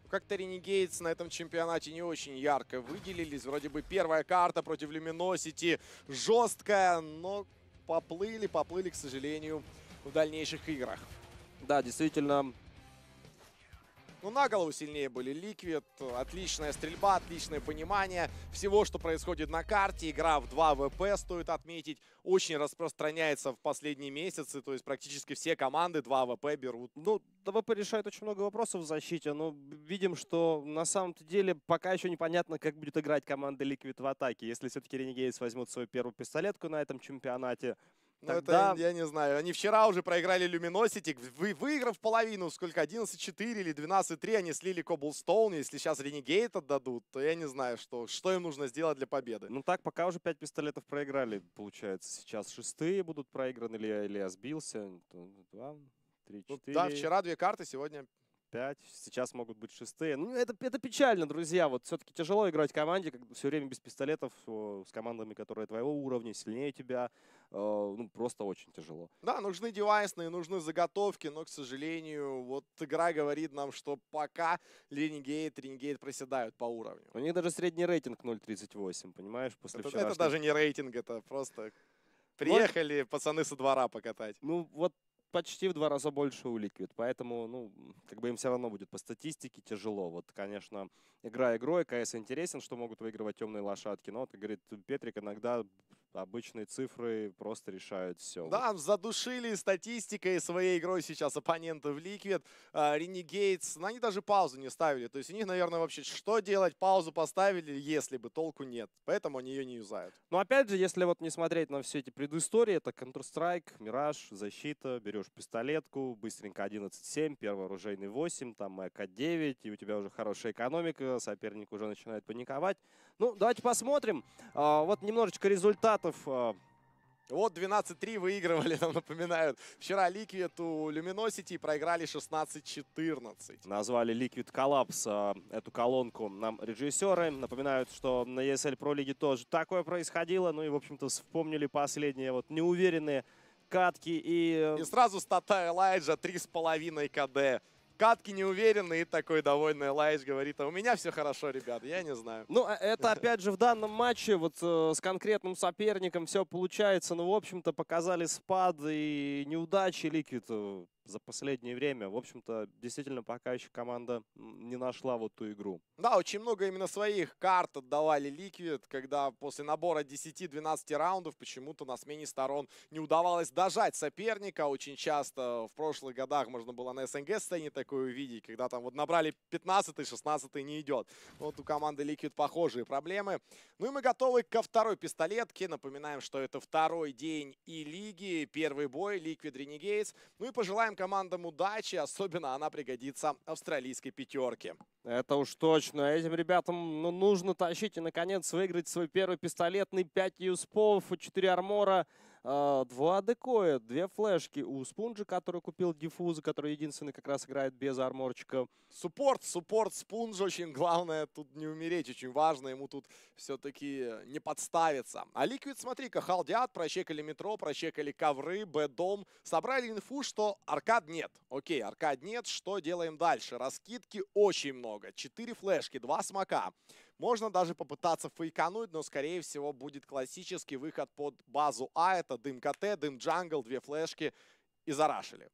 C: Как-то Renegades на этом чемпионате не очень ярко выделились. Вроде бы первая карта против Luminosity жесткая, но поплыли, поплыли, к сожалению, в дальнейших играх.
B: да, действительно,
C: Ну, на голову сильнее были Liquid. Отличная стрельба, отличное понимание всего, что происходит на карте. Игра в 2 АВП, стоит отметить, очень распространяется в последние месяцы. То есть практически все команды 2 АВП берут.
B: Ну, 2 АВП решает очень много вопросов в защите, но видим, что на самом-то деле пока еще непонятно, как будет играть команда Liquid в атаке. Если все-таки Renegades возьмут свою первую пистолетку на этом чемпионате,
C: Ну,
B: Тогда-
C: это, я не знаю. Они вчера уже проиграли Люминосити, вы, выиграв половину, сколько, 11-4 или 12-3, они слили Коблстоун. Если сейчас Ренегейт отдадут, то я не знаю, что, что им нужно сделать для победы.
B: ну так, пока уже пять пистолетов проиграли, получается. Сейчас шестые будут проиграны, или Илья сбился. То Два, три,
C: Ну,
B: четыре,
C: да, вчера две карты, сегодня
B: пять. Сейчас могут быть шестые. Ну, это, это печально, друзья. Вот все-таки тяжело играть команде, как все время без пистолетов, с командами, которые твоего уровня, сильнее тебя. Э, Ну, просто очень тяжело.
C: Да, нужны девайсные, нужны заготовки, но, к сожалению, вот игра говорит нам, что пока Ренегейт, Ренегейт проседают по уровню.
B: У них даже средний рейтинг 0.38, понимаешь, после
C: Это, это
B: вчерашнего.
C: даже не рейтинг, это просто приехали пацаны со двора покатать.
B: Ну, вот почти в два раза больше у Liquid, поэтому, ну, как бы им все равно будет по статистике тяжело. Вот, конечно, игра игрой, КС интересен, что могут выигрывать темные лошадки, но, как говорит Петрик, иногда обычные цифры просто решают все.
C: Да, задушили статистикой своей игрой сейчас оппоненты в Liquid. Ренегейтс, ну, они даже паузу не ставили. То есть у них, наверное, вообще что делать? Паузу поставили, если бы толку нет. Поэтому они ее не юзают.
B: Но опять же, если вот не смотреть на все эти предыстории, это Counter-Strike, Мираж, защита, берешь пистолетку, быстренько 11-7, первый оружейный 8, там АК-9, и у тебя уже хорошая экономика, соперник уже начинает паниковать. Ну, давайте посмотрим. А, вот немножечко результатов. а,
C: Вот 12-3 выигрывали, [LAUGHS] нам напоминают. Вчера Liquid у Luminosity проиграли 16-14.
B: Назвали Liquid Collapse а, эту колонку нам режиссеры. Напоминают, что на ESL Pro Лиге тоже такое происходило. Ну и, в общем-то, вспомнили последние вот неуверенные катки и... э,
C: И сразу стата Элайджа 3,5 КД. Катки неуверенные, и такой довольный Элайдж говорит, а у меня все хорошо, ребят, я не знаю.
B: Ну, а это [LAUGHS] опять же в данном матче вот э, с конкретным соперником все получается. Ну, в общем-то, показали спад и неудачи Liquid э, за последнее время. В общем-то, действительно, пока еще команда не нашла вот ту игру.
C: Да, очень много именно своих карт отдавали Liquid, когда после набора 10-12 раундов почему-то на смене сторон не удавалось дожать соперника. Очень часто в прошлых годах можно было на СНГ сцене такое увидеть, когда там вот набрали 15-16 не идет. Вот у команды Liquid похожие проблемы. Ну и мы готовы ко второй пистолетке. Напоминаем, что это второй день и лиги, первый бой Liquid Renegades. Ну и пожелаем командам удачи, особенно она пригодится австралийской пятерке.
B: Это уж точно. Этим ребятам ну, нужно тащить и, наконец, выиграть свой первый пистолетный 5 юспов, 4 армора, э, 2 декоя, 2 флешки у Спунжа, который купил диффузы, который единственный как раз играет без арморчика.
C: Support, support Спунж очень главное тут не умереть, очень важно ему тут все-таки не подставиться. А Liquid, смотри-ка, халдят, прочекали метро, прочекали ковры, Б-дом, собрали инфу, что аркад нет. Окей, аркад нет, что делаем дальше? Раскидки очень много, 4 флешки, 2 смока. Можно даже попытаться фейкануть, но, скорее всего, будет классический выход под базу А. Это дым КТ, дым jungle, две флешки и зарашили.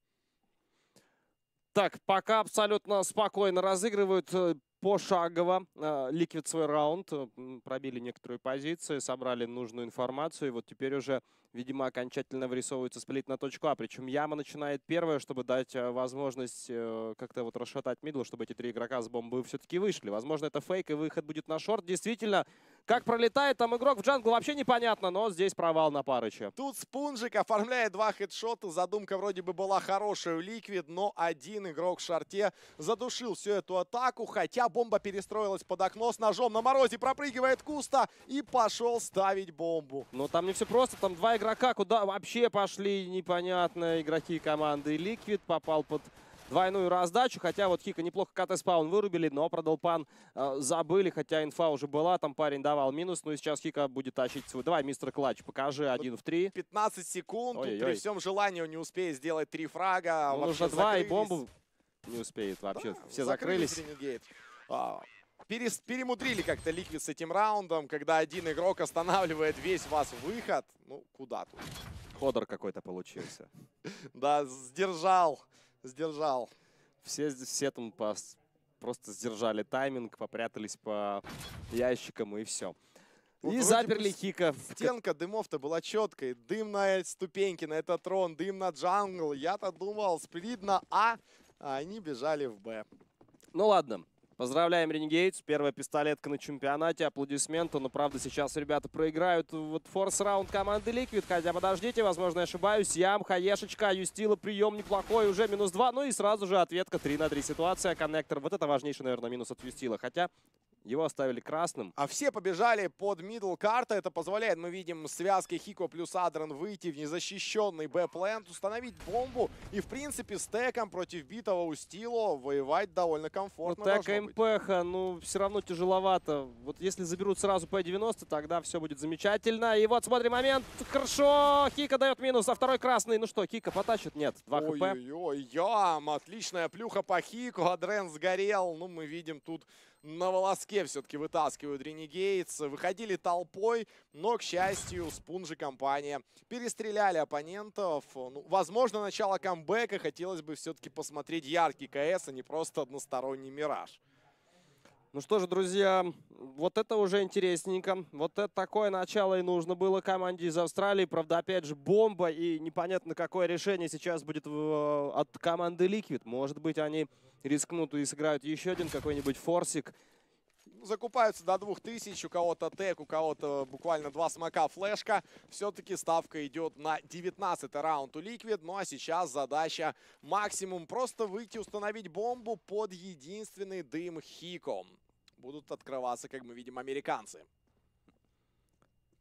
B: Так, пока абсолютно спокойно разыгрывают э, пошагово. Э, Liquid свой раунд, э, пробили некоторые позиции, собрали нужную информацию. И вот теперь уже, видимо, окончательно вырисовывается split на точку А. Причем Яма начинает первое, чтобы дать э, возможность э, как-то вот расшатать middle, чтобы эти три игрока с бомбы все-таки вышли. Возможно, это фейк, и выход будет на short. Действительно, Как пролетает там игрок в jungle, вообще непонятно, но здесь провал на Парыча.
C: Тут Спунжик оформляет два хедшота. Задумка вроде бы была хорошая у Liquid, но один игрок в шорте задушил всю эту атаку. Хотя бомба перестроилась под окно с ножом на морозе. Пропрыгивает Куста и пошел ставить бомбу.
B: Но там не все просто, там два игрока куда вообще пошли, непонятно, игроки команды Liquid попал под двойную раздачу, хотя вот Хика неплохо КТ- spawn вырубили, но про Долпан э, забыли, хотя инфа уже была, там парень давал минус, ну и сейчас Хика будет тащить свой. Давай, мистер Clutch, покажи один в три.
C: 15 секунд, тут
B: Ой-ой-ой.
C: при всем желании он не успеет сделать три фрага.
B: Ну,
C: вообще
B: нужно два и бомбу не успеет вообще,
C: Да,
B: все
C: закрылись. А, перес- перемудрили как-то Ликвид с этим раундом, когда один игрок останавливает весь вас выход. Ну, куда тут?
B: Ходор какой-то получился. [LAUGHS]
C: Да, сдержал, сдержал.
B: Все, все там пос- просто сдержали тайминг, попрятались по ящикам и все.
C: Вот
B: и заперли Хика.
C: Стенка дымов-то была четкой. Дым на ступеньки, на этот трон, дым на джангл. Я-то думал, сплит на А, а они бежали в Б.
B: Ну ладно. Поздравляем Ренегейтс. Первая пистолетка на чемпионате. Аплодисменты. Но правда сейчас ребята проиграют вот форс раунд команды Liquid. Хотя подождите, возможно, я ошибаюсь. Ям, Хаешечка, Юстила, прием неплохой. Уже минус 2. Ну и сразу же ответка 3 на 3 ситуация. Коннектор. Вот это важнейший, наверное, минус от Юстила. Хотя его оставили красным.
C: А все побежали под middle карта. Это позволяет, мы видим, связке Хико плюс Адрен выйти в незащищенный Б- plant, установить бомбу и, в принципе, стеком против битого Устило воевать довольно
B: Ну,
C: комфортно
B: так
C: должно быть.
B: МПХ, ну, все равно тяжеловато. Вот если заберут сразу П-90, тогда все будет замечательно. И вот, смотри, момент. Хорошо. Хика дает минус, а второй красный. Ну что, Хика потащит? Нет, 2 хп.
C: Ой-ой-ой, ям, отличная плюха по Хику, Адрен сгорел. Ну, мы видим тут на волоске все-таки вытаскивают Ренегейтс. Выходили толпой, но, к счастью, Спунжи компания перестреляли оппонентов. Ну, возможно, начало камбэка хотелось бы все-таки посмотреть яркий КС, а не просто односторонний мираж.
B: Ну что же, друзья, вот это уже интересненько. Вот это такое начало и нужно было команде из Австралии. Правда, опять же, бомба и непонятно, какое решение сейчас будет в- от команды Liquid. Может быть, они рискнут и сыграют еще один какой-нибудь форсик.
C: Закупаются до 2000, у кого-то тег, у кого-то буквально два смока флешка. Все-таки ставка идет на 19 раунд у Liquid. Ну а сейчас задача максимум просто выйти, установить бомбу под единственный дым Хиком. Будут открываться, как мы видим, американцы.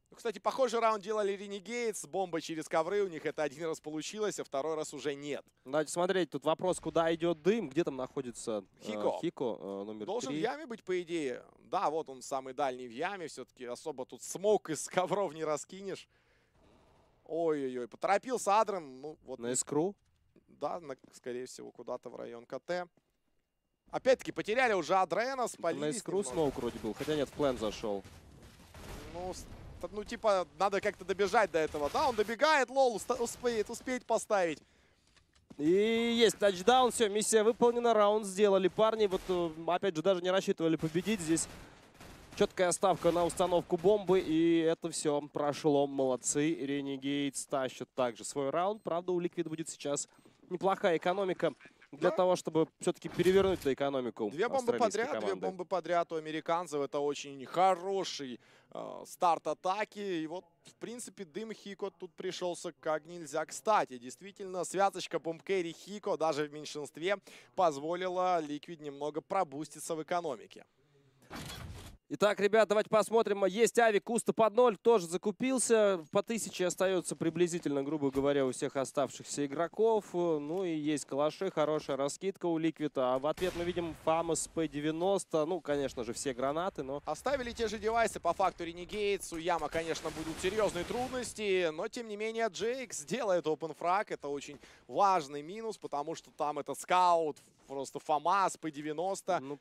C: Ну, Кстати, похожий раунд делали Renegades с бомбой через ковры. У них это один раз получилось, а второй раз уже нет.
B: Давайте смотреть, тут вопрос, куда идет дым, где там находится э,
C: Хико.
B: Хико э, номер
C: Должен
B: три.
C: в яме быть, по идее. Да, вот он самый дальний в яме. Все-таки особо тут смог из ковров не раскинешь. Ой-ой-ой, поторопился Адрен. Ну, вот,
B: На искру.
C: да, на- скорее всего, куда-то в район КТ. Опять-таки, потеряли уже Адрена,
B: На
C: спалились
B: искру
C: немного.
B: смоук вроде был, хотя нет, в плен зашел.
C: Ну, ну, типа, надо как-то добежать до этого. Да, он добегает, лол, успеет, успеет поставить.
B: И есть тачдаун, все, миссия выполнена, раунд сделали парни. Вот, э, опять же, даже не рассчитывали победить. Здесь четкая ставка на установку бомбы, и это все прошло. Молодцы, Ренегейтс тащат также свой раунд. Правда, у Ликвид будет сейчас неплохая экономика для
C: Да.
B: того, чтобы все-таки перевернуть эту экономику
C: Две бомбы подряд, две
B: команды.
C: бомбы подряд у американцев. Это очень хороший э, старт атаки. И вот, в принципе, дым Хико тут пришелся как нельзя кстати. Действительно, связочка бомбкэри Хико даже в меньшинстве позволила Ликвид немного пробуститься в экономике.
B: Итак, ребят, давайте посмотрим. Есть Авик, Куста под ноль, тоже закупился. По тысяче остается приблизительно, грубо говоря, у всех оставшихся игроков. Ну и есть калаши, хорошая раскидка у Ликвида. А в ответ мы видим Фамас P90. Ну, конечно же, все гранаты, но
C: Оставили те же девайсы по факту Renegades. У Яма, конечно, будут серьезные трудности, но тем не менее Джейкс делает open frag. Это очень важный минус, потому что там это скаут, просто ФАМАС, P90.
B: ну,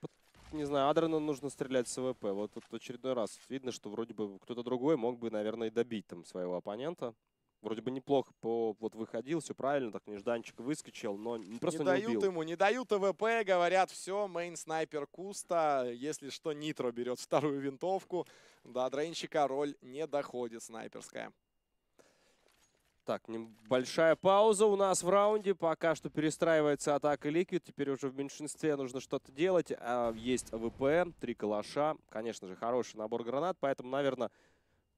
B: не знаю, Адрену нужно стрелять с ВП. Вот тут очередной раз видно, что вроде бы кто-то другой мог бы, наверное, и добить там своего оппонента. Вроде бы неплохо по, вот выходил, все правильно, так нежданчик выскочил, но просто
C: не
B: не,
C: дают
B: убил.
C: ему, не дают АВП, говорят, все, main снайпер Куста. Если что, Нитро берет вторую винтовку. До Дрейнчика роль не доходит снайперская.
B: Так, небольшая пауза у нас в раунде. Пока что перестраивается атака Ликвид. Теперь уже в меньшинстве нужно что-то делать. А, есть АВП, три калаша. Конечно же, хороший набор гранат. Поэтому, наверное,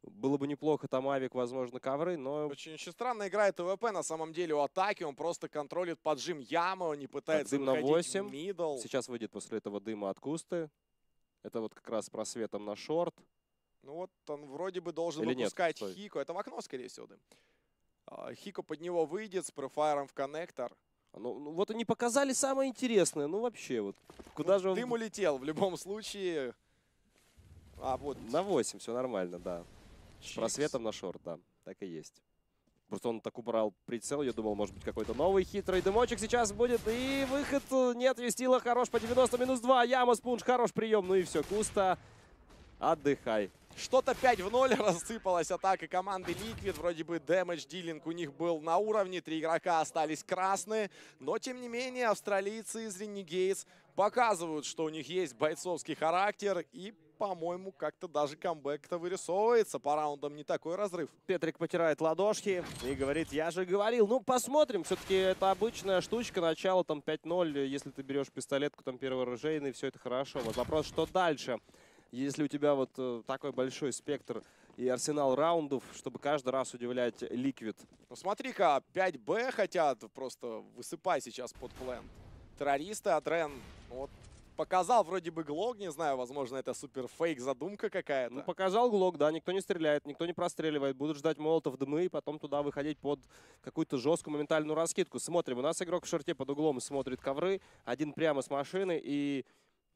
B: было бы неплохо там авик, возможно, ковры. Но
C: Очень, очень странно играет АВП на самом деле у атаки. Он просто контролит поджим ямы, он не пытается
B: дым на
C: выходить
B: 8.
C: в middle.
B: сейчас выйдет после этого дыма от кусты. Это вот как раз просветом на short.
C: Ну вот он вроде бы должен
B: Или нет?
C: выпускать
B: Стой.
C: Хико. Это в окно, скорее всего, дым. А, Хико под него выйдет с префайром в коннектор.
B: Ну, ну, вот они показали самое интересное. Ну, вообще, вот куда
C: Ну,
B: же он...
C: Дым улетел в любом случае. А вот
B: На 8, все нормально, да. С
C: Чикс.
B: просветом на шорт, да. Так и есть. Просто он так убрал прицел, я думал, может быть, какой-то новый хитрый дымочек сейчас будет. И выход э, нет, Вестила хорош по 90 минус 2. Яма, Спунж, хорош прием. Ну и все, Куста, отдыхай.
C: Что-то 5 в 0 [LAUGHS] рассыпалась атака команды Liquid. Вроде бы дэмэдж дилинг у них был на уровне. Три игрока остались красные. Но, тем не менее, австралийцы из Renegades показывают, что у них есть бойцовский характер. И, по-моему, как-то даже камбэк-то вырисовывается. По раундам не такой разрыв.
B: Петрик потирает ладошки и говорит, я же говорил. Ну, посмотрим. Все-таки это обычная штучка. Начало там 5-0. Если ты берешь пистолетку, там первый оружейный, все это хорошо. Вот вопрос, что дальше? Если у тебя вот э, такой большой спектр и арсенал раундов, чтобы каждый раз удивлять ликвид.
C: Ну, смотри-ка, 5Б хотят просто высыпай сейчас под план. Террористы, Адрен, вот, показал вроде бы глок, не знаю, возможно, это супер фейк задумка какая-то.
B: Ну, показал глок, да, никто не стреляет, никто не простреливает. Будут ждать молотов дымы и потом туда выходить под какую-то жесткую моментальную раскидку. Смотрим, у нас игрок в шорте под углом смотрит ковры, один прямо с машины и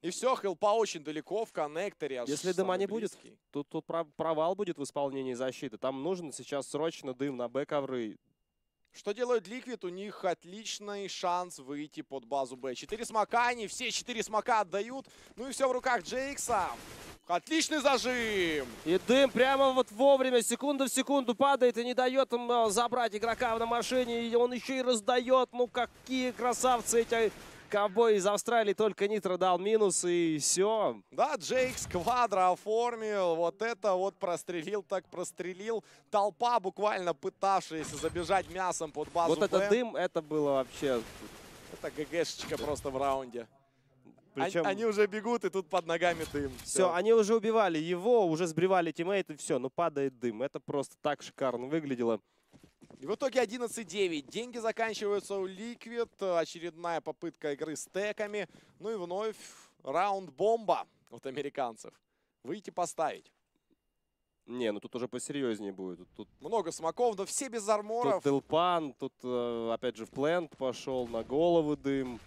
C: И все, хелпа очень далеко в коннекторе. аж
B: Если дыма не будет,
C: близкий.
B: тут, тут прав- провал будет в исполнении защиты. Там нужно сейчас срочно дым на Б ковры.
C: Что делает Ликвид? У них отличный шанс выйти под базу Б. Четыре смока, они все четыре смока отдают. Ну и все в руках Джейкса. Отличный зажим.
B: И дым прямо вот вовремя, секунду в секунду падает и не дает им э, забрать игрока на машине. И он еще и раздает. Ну какие красавцы эти ковбои из Австралии. Только Нитро дал минус и все.
C: Да, Джейкс квадро оформил. Вот это вот прострелил, так прострелил. Толпа буквально пытавшаяся забежать мясом под базу
B: Вот этот
C: Б.
B: дым, это было вообще...
C: Это ГГшечка просто в раунде. Они-
B: Причем...
C: Они уже бегут, и тут под ногами дым.
B: Все, они уже убивали его, уже сбривали тиммейты, все, ну падает дым. Это просто так шикарно выглядело.
C: И в итоге 11-9. Деньги заканчиваются у Liquid. Очередная попытка игры с теками. Ну и вновь раунд-бомба от американцев. Выйти поставить.
B: Не, ну тут уже посерьезнее будет. Тут, тут,
C: Много смоков, но все без
B: тут
C: арморов.
B: Телпан, тут э, опять же в плент пошел, на головы дым.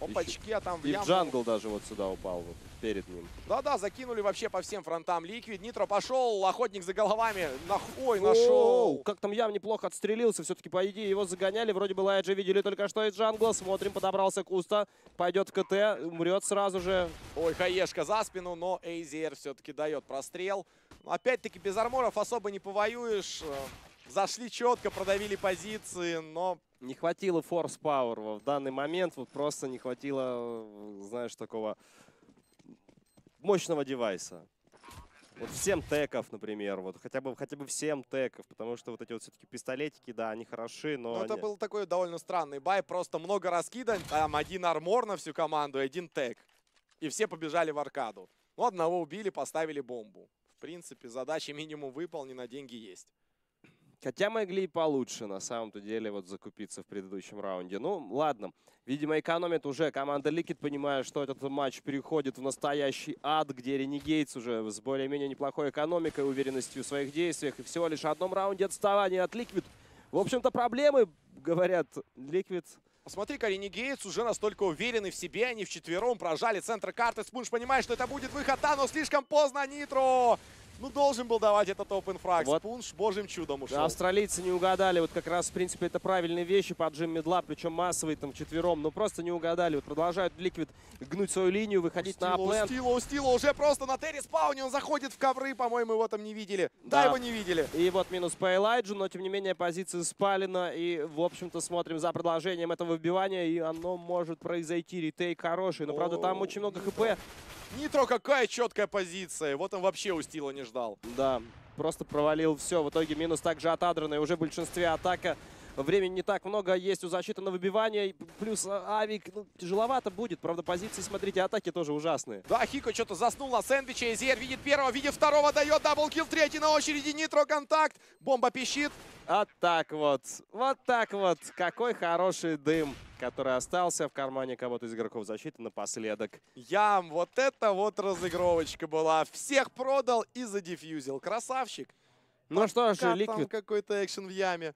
C: Опачки, а там в
B: И в
C: яму.
B: джангл даже вот сюда упал, вот перед ним.
C: Да-да, закинули вообще по всем фронтам Liquid. Нитро пошел, охотник за головами. Нах... Ой, нашел.
B: Как там Ям неплохо отстрелился. Все-таки, по идее, его загоняли. Вроде бы Лайджа видели только что из джангла. Смотрим, подобрался Куста. Пойдет в КТ, умрет сразу же.
C: Ой, хаешка за спину, но Эйзер все-таки дает прострел. Опять-таки без арморов особо не повоюешь. Зашли четко, продавили позиции, но
B: Не хватило форс пауэр в данный момент. Вот просто не хватило, знаешь, такого мощного девайса. Вот всем теков, например, вот хотя бы, хотя бы всем теков, потому что вот эти вот все-таки пистолетики, да, они хороши, но
C: Ну, это
B: они-
C: был такой довольно странный бай. Просто много раскидан. Там один армор на всю команду и один тег. И все побежали в аркаду. Ну, одного убили, поставили бомбу. В принципе, задача минимум выполнена, деньги есть.
B: Хотя могли и получше, на самом-то деле, вот закупиться в предыдущем раунде. Ну, ладно. Видимо, экономит уже команда Liquid, понимая, что этот матч переходит в настоящий ад, где Ренегейтс уже с более-менее неплохой экономикой, уверенностью в своих действиях и всего лишь одном раунде отставания от Liquid. В общем-то, проблемы, говорят, Liquid
C: Смотри-ка, Ренегейтс уже настолько уверены в себе, они вчетвером прожали центр карты. Спунж понимает, что это будет выход, а, но слишком поздно Нитро. Ну, должен был давать этот open фраг.
B: Вот.
C: Спунж божьим чудом ушел.
B: Австралийцы не угадали. Вот как раз, в принципе, это правильные вещи по Джим Медла, причем массовый там четвером. Но просто не угадали. Вот продолжают Liquid гнуть свою линию, выходить на
C: Стило,
B: аплен.
C: Стило, Стило уже просто на терри спауне, он заходит в ковры, по-моему, его там не видели. Да,
B: Да.
C: его не видели.
B: И вот минус по Элайджу, но тем не менее позиция спалена. И, в общем-то, смотрим за продолжением этого выбивания. И оно может произойти. Retake хороший. Но, правда, там очень много хп.
C: Нитро, какая четкая позиция. Вот он вообще у Стила не ждал.
B: Да. просто провалил все. В итоге минус также от Адрена. И уже в большинстве атака. Времени не так много есть у защиты на выбивание. Плюс а, Авик, ну, тяжеловато будет. Правда, позиции, смотрите, атаки тоже ужасные.
C: Да, Хико что-то заснул на сэндвиче. AZR видит первого, видит второго, дает double kill. Третий на очереди, нитро контакт. Бомба пищит.
B: Вот так вот. Вот так вот. Какой хороший дым, который остался в кармане кого-то из игроков защиты напоследок.
C: Ям, вот это вот разыгровочка была. Всех продал и задефьюзил. Красавчик.
B: Ну что ж, Ликвид
C: какой-то экшен в яме.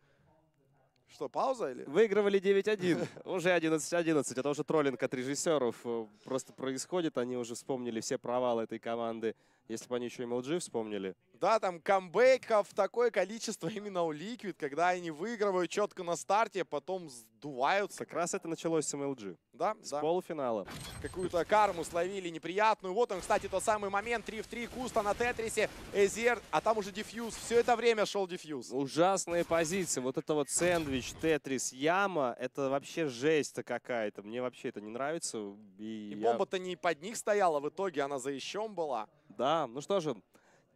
C: Что, пауза или?
B: выигрывали 9-1. Уже 11-11. Это уже троллинг от режиссеров э, просто происходит. Они уже вспомнили все провалы этой команды. Если бы они еще и MLG вспомнили.
C: Да, там камбэков такое количество именно у Liquid, когда они выигрывают четко на старте, потом сдуваются.
B: Как раз это началось с MLG.
C: Да,
B: С
C: да.
B: полуфинала.
C: Какую-то карму словили неприятную. Вот он, кстати, тот самый момент. 3 в 3 Куста на Тетрисе. Эзер, а там уже дефьюз. Все это время шел дефьюз.
B: Ужасные позиции. Вот это вот сэндвич, тетрис, яма. Это вообще жесть-то какая-то. Мне вообще это не нравится. И,
C: И
B: я-
C: бомба-то не под них стояла, в итоге она за ищом была.
B: Да, ну что же.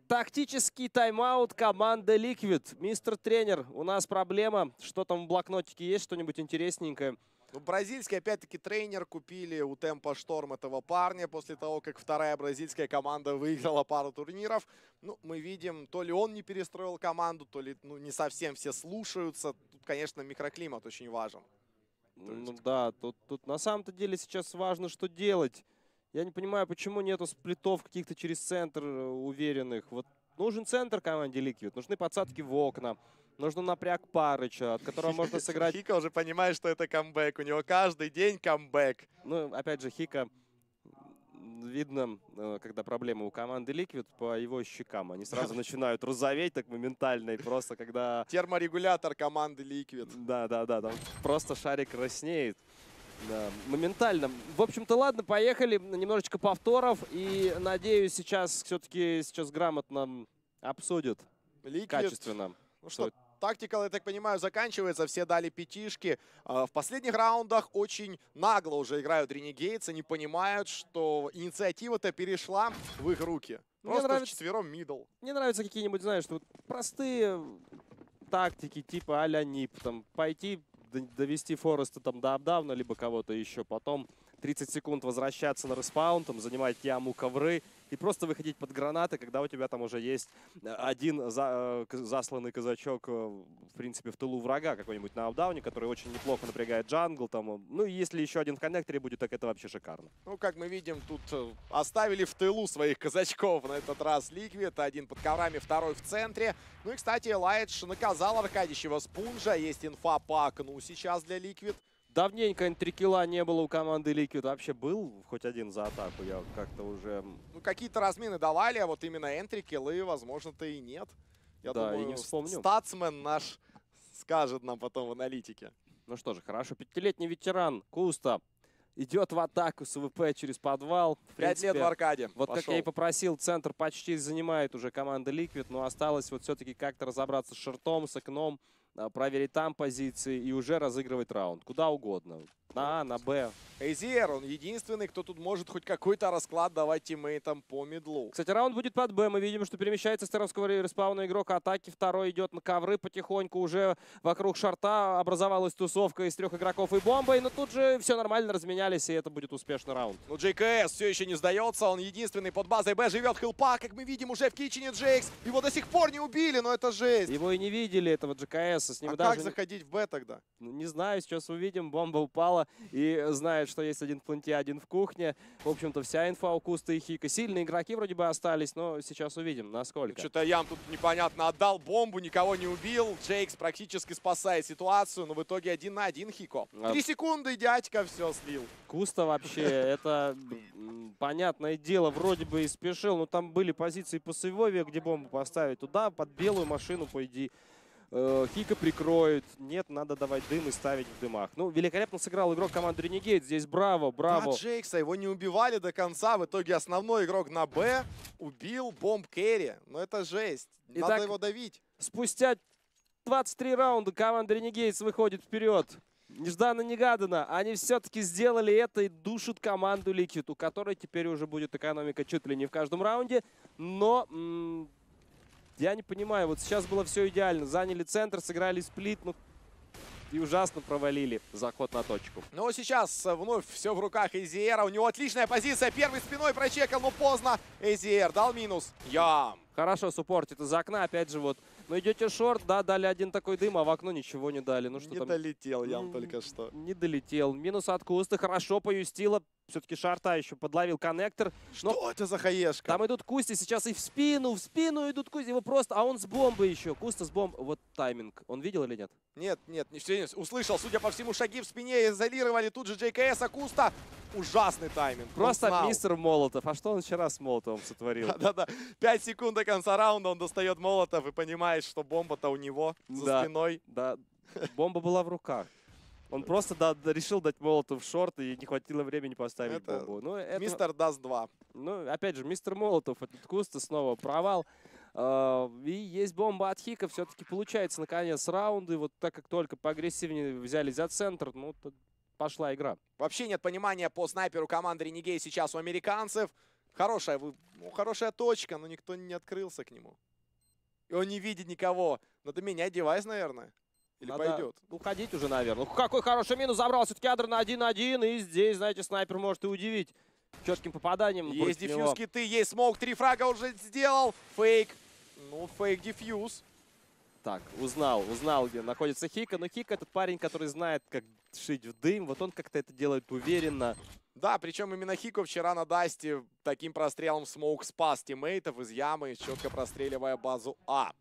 B: Тактический тайм-аут команды Liquid. Мистер тренер, у нас проблема. Что там в блокнотике есть? Что-нибудь интересненькое?
C: Ну, бразильский, опять-таки, тренер купили у Темпа Шторм этого парня после того, как вторая бразильская команда выиграла пару турниров. Ну, мы видим, то ли он не перестроил команду, то ли ну, не совсем все слушаются. Тут, конечно, микроклимат очень важен.
B: Ну да, тут, тут на самом-то деле сейчас важно, что делать. Я не понимаю, почему нету сплитов каких-то через центр э, уверенных. Вот нужен центр команде Liquid, нужны подсадки в окна, нужно напряг Парыча, от которого [LAUGHS] можно сыграть...
C: Хика уже понимает, что это камбэк. У него каждый день камбэк.
B: Ну, опять же, Хика, видно, э, когда проблемы у команды Liquid, по его щекам. Они сразу [LAUGHS] начинают розоветь так моментально, и просто когда...
C: Терморегулятор команды Liquid.
B: Да, да, да, там просто шарик краснеет. Да, моментально. В общем-то, ладно, поехали. Немножечко повторов. И надеюсь, сейчас все-таки сейчас грамотно обсудят
C: Liquid.
B: качественно.
C: Ну
B: что
C: что, тактика, я так понимаю, заканчивается. Все дали пятишки. А, В последних раундах очень нагло уже играют Ренегейтс. Они понимают, что инициатива-то перешла в их руки.
B: Мне
C: Просто
B: нравится-
C: вчетвером мидл.
B: Мне нравятся какие-нибудь, знаешь, вот простые тактики, типа а-ля NiP. Там, пойти, довести Фореста там до апдауна, либо кого-то еще. Потом 30 секунд возвращаться на респаун, там, занимать яму ковры и просто выходить под гранаты, когда у тебя там уже есть э, один за- э, засланный казачок, э, в принципе, в тылу врага какой-нибудь на апдауне, который очень неплохо напрягает jungle. Там, ну если еще один в коннекторе будет, так это вообще шикарно.
C: Ну, как мы видим, тут оставили в тылу своих казачков на этот раз Ликвид. Один под коврами, второй в центре. Ну и, кстати, Лайдж наказал Аркадищева Спунжа. Есть инфа по окну сейчас для Ликвид.
B: Давненько интрикила не было у команды Liquid. Вообще был хоть один за атаку? Я как-то уже...
C: Ну, какие-то размены давали, а вот именно энтри, киллы, возможно-то и нет. Я
B: Да, и
C: думаю,
B: не вспомню.
C: статсмен наш [LAUGHS] скажет нам потом в аналитике.
B: Ну что же, хорошо. Пятилетний ветеран Куста идет в атаку с ВП через подвал. В
C: Пять лет в аркаде.
B: Вот как я и попросил, центр почти занимает уже команда Liquid, но осталось вот все-таки как-то разобраться с шартом, с окном, проверить там позиции и уже разыгрывать раунд. Куда угодно. На А, на Б.
C: Эйзер, он единственный, кто тут может хоть какой-то расклад давать тиммейтам по мидлу.
B: Кстати, раунд будет под Б. Мы видим, что перемещается стеровского респауна игрок атаки. Второй идет на ковры потихоньку. Уже вокруг шарта образовалась тусовка из трех игроков и бомбой. Но тут же все нормально разменялись, и это будет успешный раунд.
C: Ну, JKS все еще не сдается, он единственный под базой Б живет хилпа, как мы видим уже в Кичине Джейкс. Его до сих пор не убили, но это жесть.
B: Его и не видели, этого GKS. С ним
C: а
B: даже
C: как заходить в Б тогда?
B: Ну, не знаю, сейчас увидим. Бомба упала и знает, что есть один в планте, один в кухне. В общем-то, вся инфа у Куста и Хика. Сильные игроки вроде бы остались, но сейчас увидим, насколько.
C: Что-то Ям тут непонятно отдал бомбу, никого не убил. Джейкс практически спасает ситуацию, но в итоге один на один Хико.
B: А-
C: Три секунды, и дядька все слил.
B: Куста вообще, это понятное дело, вроде бы и спешил, но там были позиции по сейвове, где бомбу поставить. Туда под белую машину пойди. Э, Хика прикроет. Нет, надо давать дым и ставить в дымах. Ну, великолепно сыграл игрок команды Ренегейт. Здесь браво, браво.
C: Да, Джейкса, его не убивали до конца. В итоге основной игрок на Б убил бомб Керри. Ну это жесть. Надо
B: Итак,
C: его давить.
B: Спустя 23 раунда команда Ренегейтс выходит вперед. Нежданно-негаданно. Они все-таки сделали это и душат команду Ликвид, у которой теперь уже будет экономика чуть ли не в каждом раунде. Но я не понимаю, вот сейчас было все идеально. Заняли центр, сыграли сплит, ну и ужасно провалили заход на точку.
C: Но сейчас э, вновь все в руках Эзиэра. У него отличная позиция. Первый спиной прочекал, но поздно. Эзиэр дал минус. Ям.
B: Хорошо суппортит из окна, опять же вот. Ну идете шорт, да, дали один такой дым, а в окно ничего не дали. Ну что
C: Не
B: там?
C: долетел Ям только что.
B: Не долетел. Минус от Кусты, хорошо поюстила. Все-таки шарта еще подловил коннектор.
C: Что это за хаешка?
B: Там идут Кусти сейчас и в спину, в спину идут Кусти. Его просто, а он с бомбой еще. Куста с бомбой. Вот тайминг. Он видел или нет?
C: Нет, нет, не все услышал, судя по всему, шаги в спине изолировали тут же JKS Акуста. Ужасный тайминг.
B: Просто мистер Молотов. А что он вчера с Молотовым сотворил? [LAUGHS]
C: Да-да-да. Пять секунд до конца раунда он достает молотов и понимает, что бомба-то у него за спиной.
B: Да, бомба была в руках. Он просто да- решил дать Молотов в шорт и не хватило времени поставить
C: Это
B: бомбу. Ну, это,
C: Мистер даст два.
B: ну, опять же, мистер Молотов, этот Куста снова провал. А, И есть бомба от Хика. Все-таки получается, наконец, раунды. Вот так как только поагрессивнее взяли за центр, ну, пошла игра.
C: Вообще нет понимания по снайперу команды Ренегей сейчас у американцев. Хорошая, ну, хорошая точка, но никто не открылся к нему. И он не видит никого. Надо менять девайс, наверное. Или
B: Надо
C: пойдет.
B: Уходить уже, наверное. Ну, какой хороший минус. Забрал все-таки Адрена 1-1. И здесь, знаете, снайпер может и удивить. Четким попаданием.
C: Есть
B: против него.
C: дефьюз киты, есть smoke, три фрага уже сделал. Фейк. Ну, fake defuse.
B: Так, узнал, узнал, где находится Хика. Но Хико этот парень, который знает, как шить в дым. Вот он как-то это делает уверенно.
C: Да, причем именно Хико вчера на Дасте таким прострелом smoke спас тиммейтов из ямы, четко простреливая базу А.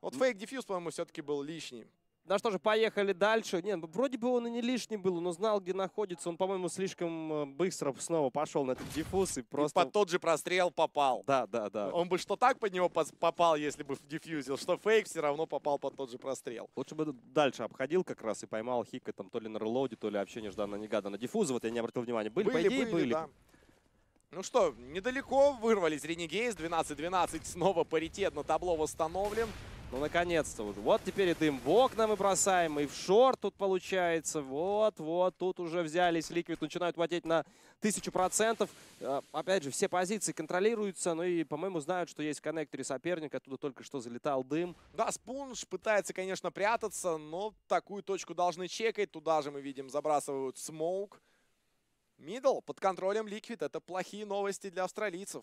C: Вот фейк дефьюз, по-моему, все-таки был лишний.
B: Ну что же, поехали дальше. Не, ну, вроде бы он и не лишний был, но знал, где находится. Он, по-моему, слишком э, быстро снова пошел на этот диффуз и
C: И
B: просто...
C: под тот же прострел попал.
B: Да, да, да.
C: Он бы что так под него попал, если бы дефьюзил, что фейк все равно попал под тот же прострел.
B: Лучше бы дальше обходил как раз и поймал Хика там то ли на релоуде, то ли вообще нежданно-негаданно. Диффузы, вот я не обратил внимания. Были, по идее, были.
C: да. Ну что, недалеко вырвались Ренегейс. 12-12, снова паритет на табло восстановлен.
B: Ну, наконец-то уже. Вот теперь и дым в окна мы бросаем, и в short тут получается. Вот, вот, тут уже взялись. Ликвид начинают потеть на тысячу процентов. Э, Опять же, все позиции контролируются, ну и, по-моему, знают, что есть в коннекторе соперник. Оттуда только что залетал дым.
C: Да, Спунж пытается, конечно, прятаться, но такую точку должны чекать. Туда же мы видим, забрасывают smoke. Middle под контролем Ликвид. Это плохие новости для австралийцев.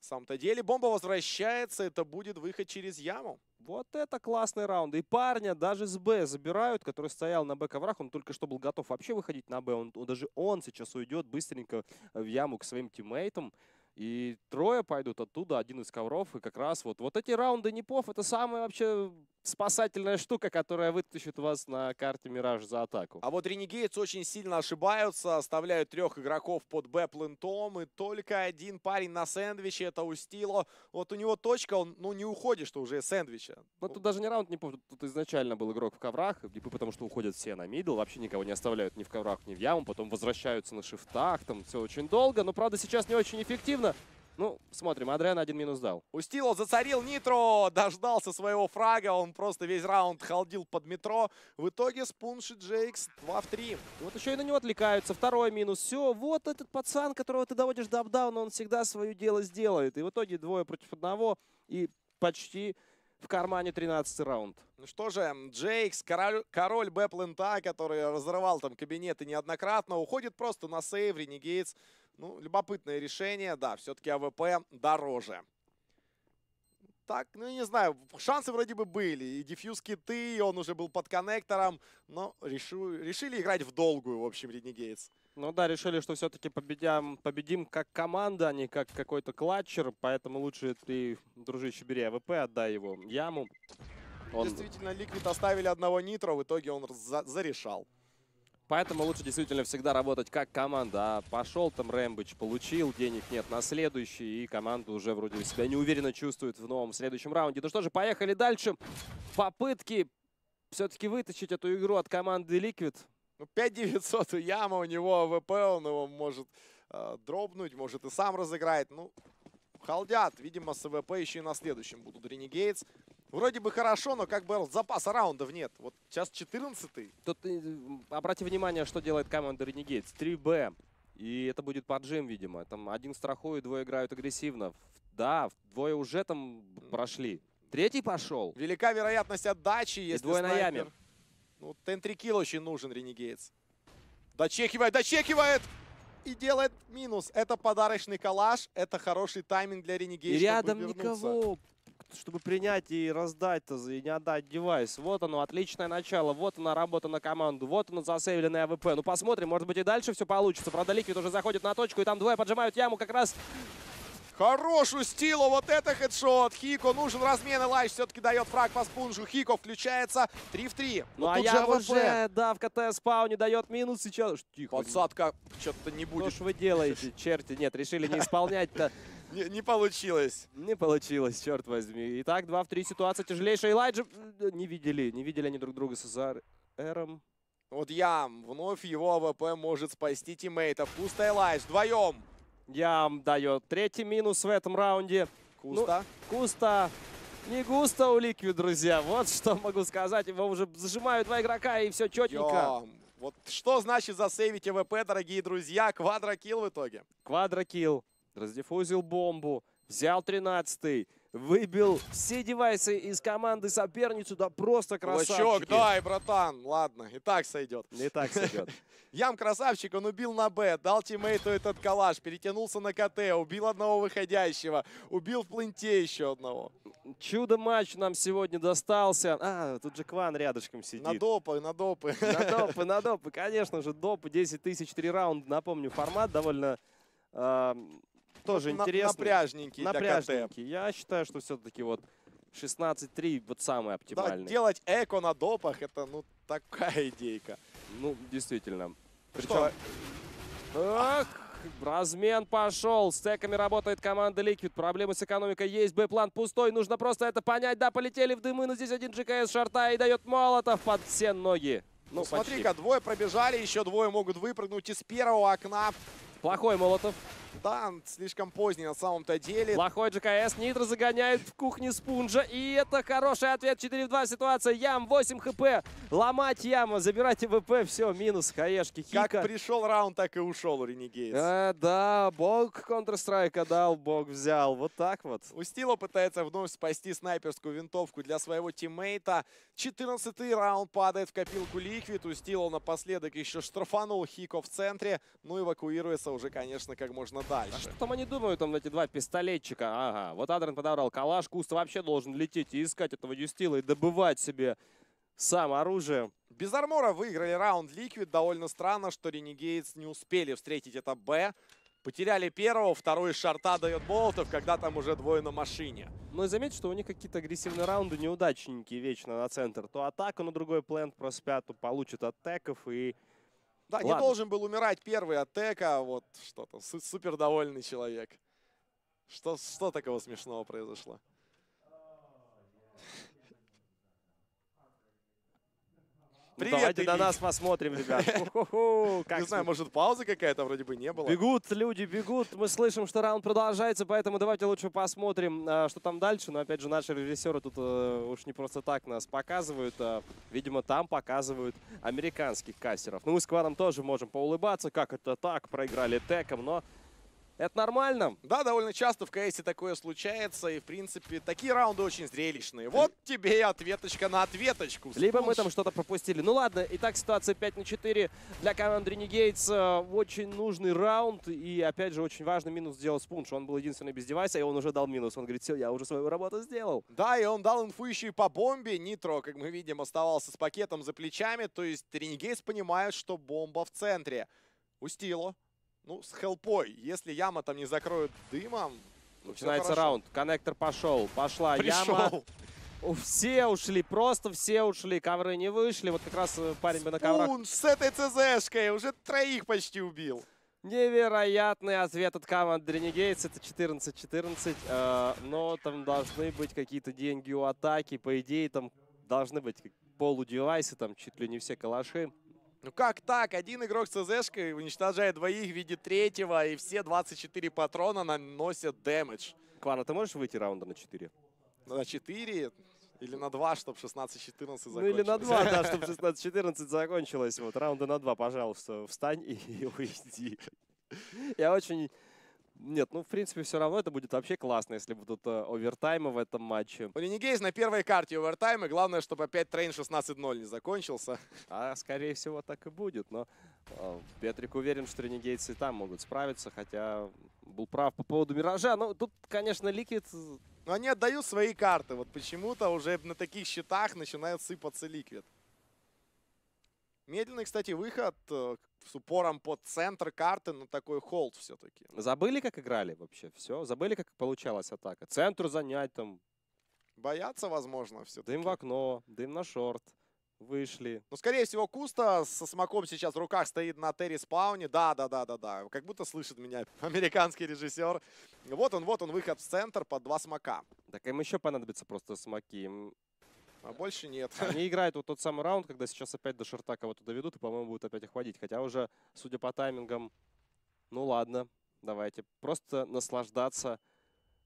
C: В самом-то деле бомба возвращается. Это будет выход через яму.
B: Вот это классный раунд. И парня даже с Б забирают, который стоял на Б коврах. Он только что был готов вообще выходить на Б. Он, он- даже он сейчас уйдет быстренько в яму к своим тиммейтам. И трое пойдут оттуда, один из ковров. И как раз вот, вот эти раунды непов, это самая вообще спасательная штука, которая вытащит вас на карте Мираж за атаку.
C: А вот Ренегейтс очень сильно ошибаются, оставляют трех игроков под Б-плентом, и только один парень на сэндвиче, это Устило. Вот у него точка, он ну не уходит, что уже сэндвича.
B: Ну, тут даже не раунд непов, тут, тут изначально был игрок в коврах, потому что уходят все на мидл, вообще никого не оставляют ни в коврах, ни в яму, потом возвращаются на шифтах, там все очень долго, но, правда, сейчас не очень эффективно. Ну, смотрим, Адриан один минус дал.
C: Устило зацарил Нитро, дождался своего фрага, он просто весь раунд халдил под метро. В итоге Спунш и Джейкс 2 в 3.
B: И Вот еще и на него отвлекаются. Второй минус. Все, вот этот пацан, которого ты доводишь до апдауна, он всегда свое дело сделает. И в итоге двое против одного. И почти в кармане 13 раунд.
C: Ну что же, Джейкс, король, король Б-плента, который разрывал там кабинеты неоднократно, уходит просто на сейв, Ренегейтс. Ну, любопытное решение, да, все-таки АВП дороже. Так, ну, я не знаю, шансы вроде бы были. И defuse kit ы, и он уже был под коннектором. Но решу- решили играть в долгую, в общем, Ренегейтс.
B: Ну да, решили, что все-таки победим, победим как команда, а не как какой-то clutcher. Поэтому лучше ты, дружище, бери АВП, отдай его яму. Он-
C: Действительно, Ликвид оставили одного Нитро, в итоге он за- зарешал.
B: Поэтому лучше действительно всегда работать как команда. А пошел там Рэмбыч, получил, денег нет на следующий, и команда уже вроде себя неуверенно чувствует в новом следующем раунде. Ну что же, поехали дальше. Попытки все-таки вытащить эту игру от команды Liquid.
C: Ну, 5900 у Яма, у него АВП, он его может э, дропнуть, может и сам разыграть. Ну, халдят. Видимо, с АВП еще и на следующем будут Ренегейтс. Вроде бы хорошо, но как бы запаса раундов нет. Вот сейчас 14-й.
B: Тут э, обрати внимание, что делает команда Renegades. 3Б. И это будет поджим, видимо. Там один страхует, двое играют агрессивно. Да, двое уже там прошли. Третий пошел.
C: Велика вероятность отдачи, если
B: двое на
C: снайпер-
B: яме.
C: Ну, entry kill очень нужен, Renegades. Дочекивает, дочекивает! И делает минус. Это подарочный калаш, это хороший тайминг для
B: И
C: Renegades.
B: рядом никого, чтобы принять и раздать-то, и не отдать девайс. Вот оно, отличное начало. Вот она работа на команду. Вот оно, засейвленный АВП. Ну, посмотрим, может быть, и дальше все получится. Правда, Liquid уже заходит на точку, и там двое поджимают яму как раз.
C: Хорош, Устило, вот это хедшот. Хико нужен размен, Элайш все-таки дает фраг по спунжу. Хико включается 3 в 3.
B: Ну, а я уже, да, в КТ спауне дает минус сейчас. Тихо.
C: Подсадка что-то не
B: Что
C: будет.
B: ж вы делаете, черти? Нет, решили не исполнять-то. [LAUGHS]
C: Не, не получилось.
B: Не получилось, черт возьми. Итак, 2 в 3 ситуация тяжелейшая. Элайджа не видели, не видели они друг друга с Эром.
C: Вот Ям, вновь его АВП может спасти тиммейта. Пусто Элайш, вдвоем.
B: Ям дает третий минус в этом раунде.
C: Куста.
B: Густо. Не густо у Liquid, друзья. Вот что могу сказать. Его уже зажимают два игрока, и все четенько.
C: Ям. Вот что значит засейвить АВП, дорогие друзья. Квадрокилл в итоге.
B: Квадрокилл. Раздиффузил бомбу. Взял 13-й. Выбил все девайсы из команды соперницу. Да просто красавчики.
C: Кулачок, дай, братан. Ладно, и так сойдет.
B: Не так сойдет. [LAUGHS]
C: Ям красавчик, он убил на Б, дал тиммейту этот калаш, перетянулся на КТ, убил одного выходящего, убил в пленте еще одного.
B: Чудо-матч нам сегодня достался. А, тут же Кван рядышком сидит.
C: На допы, на допы.
B: На допы, на допы, конечно же, допы, 10 тысяч, 3 раунда. Напомню, формат довольно а, тоже
C: На-
B: интересный.
C: Напряжненький.
B: Напряжненький. Я считаю, что все-таки вот 16-3 вот самый
C: Да,
B: оптимальный.
C: делать эко на допах, это ну такая идейка.
B: Ну, действительно.
C: Что?
B: Ах, размен пошел. С теками работает команда Liquid. Проблемы с экономикой есть. Б-план пустой. Нужно просто это понять. Да, полетели в дымы, но здесь один ГКС шарта и дает молотов под все ноги. Ну,
C: Ну, смотри-ка, двое пробежали, еще двое могут выпрыгнуть из первого окна.
B: Плохой молотов.
C: Да, слишком поздний на самом-то деле.
B: Плохой GKS. Нитро загоняет в кухне Спунжа. И это хороший ответ. 4 в 2 ситуация. Ям 8 хп. Ломать Яма. Забирайте ВП. Все, минус. Хаешки.
C: Как
B: Хика.
C: пришел раунд, так и ушел у Ренегейтс.
B: Э, да, бог Counter-Strike дал, бог взял. Вот так вот.
C: Устило пытается вновь спасти снайперскую винтовку для своего тиммейта. 14 раунд падает в копилку Liquid. Устило напоследок еще штрафанул Хико в центре. Ну, эвакуируется уже, конечно, как можно
B: А
C: дальше.
B: что там они думают, там эти два пистолетчика? Ага, вот Адрен подобрал калаш, Куст вообще должен лететь и искать этого Юстила и добывать себе сам оружие.
C: Без армора выиграли раунд Liquid. Довольно странно, что Renegades не успели встретить это Б. Потеряли первого, второй из шарта дает Болотов, когда там уже двое на машине.
B: Ну и заметь, что у них какие-то агрессивные раунды неудачненькие вечно на центр. То атака на другой плент проспят, то получит от теков и...
C: Да, не
B: Ладно.
C: должен был умирать первый от Тека. Вот что-то. Су- Супер довольный человек. Что, что такого смешного произошло?
B: Ну,
C: Привет,
B: давайте на нас посмотрим, ребят. [LAUGHS]
C: Не знаю, может пауза какая-то вроде бы не было.
B: Бегут, люди бегут. Мы слышим, что раунд продолжается, поэтому давайте лучше посмотрим, а, что там дальше. Но опять же, наши режиссеры тут э, уж не просто так нас показывают. а, Видимо, там показывают американских кассеров. Ну, мы с Кваном тоже можем поулыбаться, как это так, проиграли теком, но это нормально.
C: Да, довольно часто в КСе такое случается, и, в принципе, такие раунды очень зрелищные. Вот тебе и ответочка на ответочку.
B: Либо мы там что-то пропустили. Ну ладно, итак, ситуация 5 на 4 для команды Renegades. Э, Очень нужный раунд. И опять же, очень важный минус сделал Спунж. Он был единственный без девайса, и он уже дал минус. Он говорит, все, я уже свою работу сделал.
C: Да, и он дал инфу еще и по бомбе. Нитро, как мы видим, оставался с пакетом за плечами. То есть Ренегейс понимают, что бомба в центре. Устило. Ну, с хелпой. Если яма там не закроют дымом, ну,
B: Начинается раунд. Коннектор пошел. Пошла яма.
C: Пришел.
B: У- Все ушли, просто все ушли. Ковры не вышли. Вот как раз э, парень бы на коврах.
C: С этой ЦЗшкой уже троих почти убил.
B: Невероятный ответ от команды Renegades. Это 14-14. э, Но там должны быть какие-то деньги у атаки. По идее, там должны быть полудевайсы, там чуть ли не все калаши.
C: Ну как так? Один игрок с ЦЗшкой уничтожает двоих, видит третьего, и все 24 патрона наносят дэмэдж.
B: Квана, ты можешь выйти раунда на 4?
C: На 4 или на 2, чтобы 16-14 закончилось.
B: Ну или на 2, да, [LAUGHS] чтобы 16-14 закончилось. Вот раунда на 2, пожалуйста, встань [LAUGHS] и уйди. Я очень... Нет, ну, в принципе, все равно это будет вообще классно, если будут э, овертаймы в этом матче.
C: У Ренегейз на первой карте овертайм, и главное, чтобы опять трейн 16-0 не закончился. [LAUGHS]
B: А, скорее всего, так и будет. Но э, Петрик уверен, что ренегейцы и там могут справиться, хотя был прав по поводу Миража. Ну, тут, конечно, Ликвид...
C: Но они отдают свои карты. Вот почему-то уже на таких счетах начинает сыпаться ликвид. Медленный, кстати, выход э, с упором под центр карты, но такой холд все-таки.
B: Забыли, как играли вообще? Все, забыли, как получалась атака. Центр занять там,
C: Боятся, возможно, все-таки.
B: дым в окно, дым на шорт. Вышли.
C: Ну, скорее всего, Куста со смоком сейчас в руках стоит на Терри спауне. Да, да, да, да, да. Как будто слышит меня [LAUGHS] американский режиссер. Вот он, вот он, выход в центр под два смока.
B: Так им еще понадобится просто смоки. Им-
C: А больше нет.
B: Они [LAUGHS] играют вот тот самый раунд, когда сейчас опять до шорта кого-то доведут и, по-моему, будут опять их водить. Хотя уже, судя по таймингам, ну ладно, давайте просто наслаждаться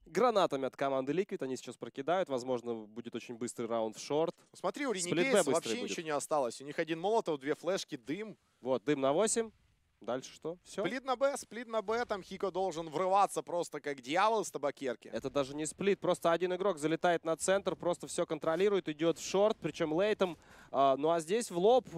B: гранатами от команды Liquid. Они сейчас прокидают. Возможно, будет очень быстрый раунд в шорт.
C: Смотри, у Ренегейс вообще
B: будет.
C: ничего не осталось. У них один молотов, две флешки, дым.
B: Вот, дым на 8. Дальше что? Все.
C: Сплит на Б, сплит на Б. Там Хико должен врываться просто как дьявол с табакерки.
B: Это даже не сплит, просто один игрок залетает на центр, просто все контролирует, идет в шорт, причем лейтом. А, ну а здесь в лоб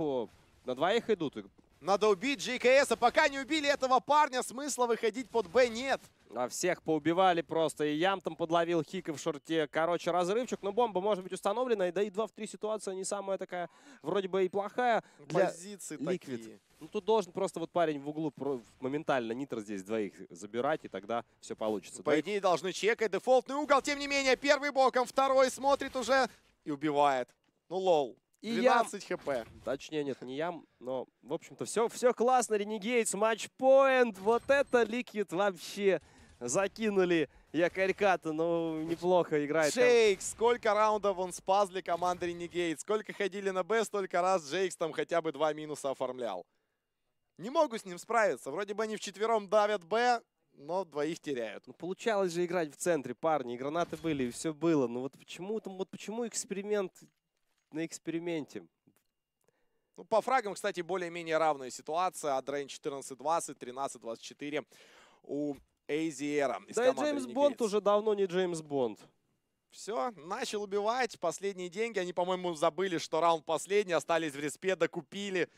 B: на двоих идут.
C: Надо убить JKS, а пока не убили этого парня, смысла выходить под Б нет.
B: А всех поубивали просто. И Ям там подловил Хика в шорте. Короче, разрывчик. Но бомба может быть установлена. И да и 2 в 3 ситуация не самая такая, вроде бы и плохая. Для...
C: Позиции
B: Liquid.
C: такие.
B: Ну тут должен просто вот парень в углу моментально нитро здесь двоих забирать, и тогда все получится.
C: По идее, должны чекать дефолтный угол. Тем не менее, первый боком, второй смотрит уже и убивает. Ну, лол.
B: И я-
C: 12 хп.
B: Точнее, нет, не ям, но, в общем-то, все, все классно. Renegades, матчпоинт. Вот это Liquid вообще закинули якорька-то. Ну, неплохо играет.
C: Джейк, сколько раундов он спас для команды Renegades? Сколько ходили на Б, столько раз Джейкс там хотя бы два минуса оформлял. Не могу с ним справиться. Вроде бы они вчетвером давят Б, но двоих теряют.
B: Ну, получалось же играть в центре, парни. И гранаты были, и все было. Ну, вот почему там, вот почему эксперимент на эксперименте?
C: Ну, по фрагам, кстати, более-менее равная ситуация. Адрейн 14-20, 13-24 у Эйзиера.
B: да и Джеймс Бонд уже давно не Джеймс Бонд.
C: Все, начал убивать. Последние деньги. Они, по-моему, забыли, что раунд последний. Остались в респе, докупили.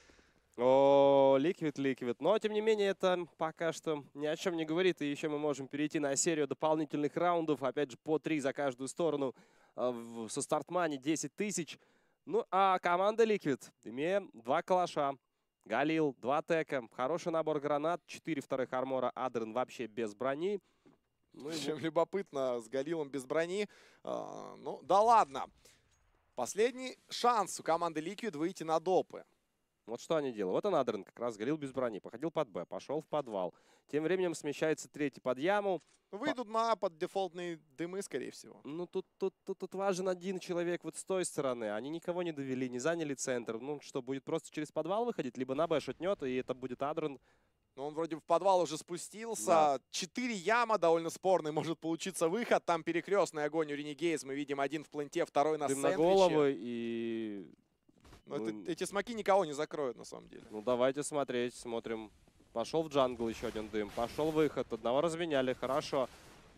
B: О, ликвид, ликвид. Но, тем не менее, это пока что ни о чем не говорит. И еще мы можем перейти на серию дополнительных раундов. Опять же, по три за каждую сторону. а, Со стартмани 10 тысяч. Ну, а команда Liquid, имея два калаша, Галил, два тека, хороший набор гранат, 4 вторых армора, Адрен вообще без брони. Ну,
C: Чем [LAUGHS] любопытно, с Галилом без брони. А, ну, да ладно. Последний шанс у команды Liquid выйти на допы.
B: Вот что они делают. Вот он, Адрен, как раз горел без брони. Походил под Б, пошел в подвал. Тем временем смещается третий под яму.
C: Выйдут на под дефолтные дымы, скорее всего.
B: Ну, тут, тут, тут, тут важен один человек вот с той стороны. Они никого не довели, не заняли центр. Ну, что, будет просто через подвал выходить? Либо на Б шутнет, и это будет Адрен.
C: Но он вроде в подвал уже спустился.
B: Да.
C: Четыре яма, довольно спорный, может получиться выход. Там перекрестный огонь у Ренегейс. Мы видим один в пленте, второй на
B: Дым на
C: сэндвиче.
B: голову, и...
C: Но
B: ну,
C: это- эти смоки никого не закроют, на самом деле.
B: Ну, давайте смотреть, смотрим. Пошел в джангл еще один дым. Пошел выход. Одного разменяли, хорошо.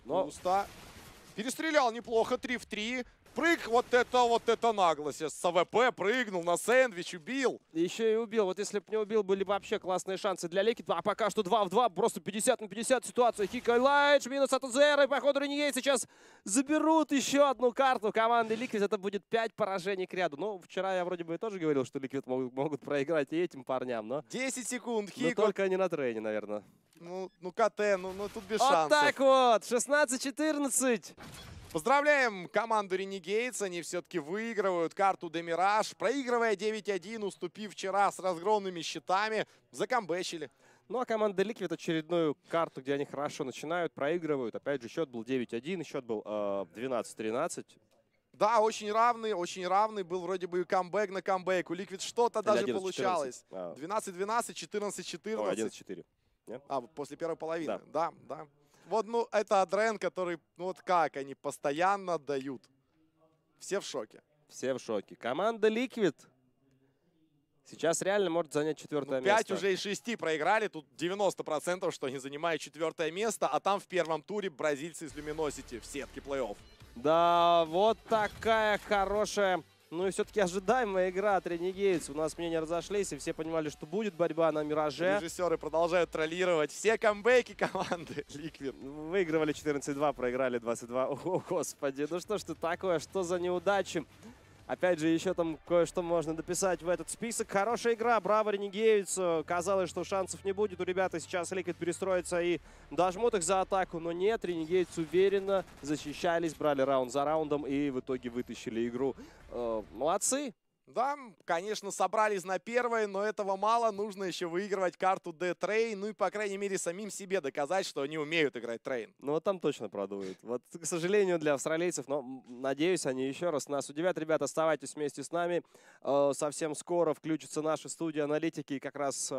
B: Ну,
C: Куста. Перестрелял неплохо, 3 в 3. Прыг, вот это, вот это наглость. С АВП прыгнул на сэндвич, убил.
B: еще и убил. Вот если бы не убил, были бы вообще классные шансы для Ликвид. А пока что 2 в 2, просто 50 на 50 ситуация. Хико, Элайдж, минус от Азера. И походу Renegades сейчас заберут еще одну карту команды Liquid. Это будет 5 поражений к ряду. Ну, вчера я вроде бы тоже говорил, что Liquid могут, могут проиграть и этим парням, но...
C: 10 секунд,
B: но
C: Хико.
B: только не на трейне, наверное.
C: Ну, ну, КТ, ну, ну тут без
B: Вот
C: шансов.
B: так вот! 16-14.
C: Поздравляем команду Renegades. Они все-таки выигрывают карту de_mirage. Проигрывая 9-1, уступив вчера с разгромными счетами, закамбэчили.
B: Ну а команда Liquid очередную карту, где они хорошо начинают, проигрывают. Опять же, счет был 9-1, счет был э, 12-13.
C: Да, очень равный, очень равный. Был вроде бы и камбэк на камбэк. У Liquid что-то даже
B: Или 11-14.
C: получалось.
B: А,
C: 12-12, 14-14.
B: ой, 11-4.
C: А, вот после первой половины.
B: Да.
C: Да, да. Вот, ну, это Адрен, который, ну вот как, они постоянно отдают. Все в шоке.
B: Все в шоке. Команда Liquid Сейчас реально может занять четвертое
C: Ну, Пять
B: место.
C: уже из шести проиграли. Тут 90% что они занимают четвертое место. А там в первом туре бразильцы из Люминосити в сетке плей-офф.
B: Да, вот такая хорошая, ну и все-таки ожидаемая игра от Ренегейтс. У нас мнения разошлись, и все понимали, что будет борьба на Мираже.
C: Режиссеры продолжают троллировать все камбэки команды [LAUGHS] Liquid.
B: Выигрывали 14-2, проиграли 22. О, господи, ну что ж ты такое, что за неудачи? Опять же, еще там кое-что можно дописать в этот список. Хорошая игра, браво, Renegades. Казалось, что шансов не будет. У ребят сейчас Liquid перестроится и дожмут их за атаку. Но нет, Renegades уверенно защищались, брали раунд за раундом и в итоге вытащили игру. Э, Молодцы.
C: Да, конечно, собрались на первое, но этого мало. Нужно еще выигрывать карту de_train. Ну и, по крайней мере, самим себе доказать, что они умеют играть трейн.
B: Ну вот там точно продуют. Вот, к сожалению, для австралийцев, но надеюсь, они еще раз нас удивят. Ребята, оставайтесь вместе с нами. Э, Совсем скоро включится наша студия аналитики и как раз э,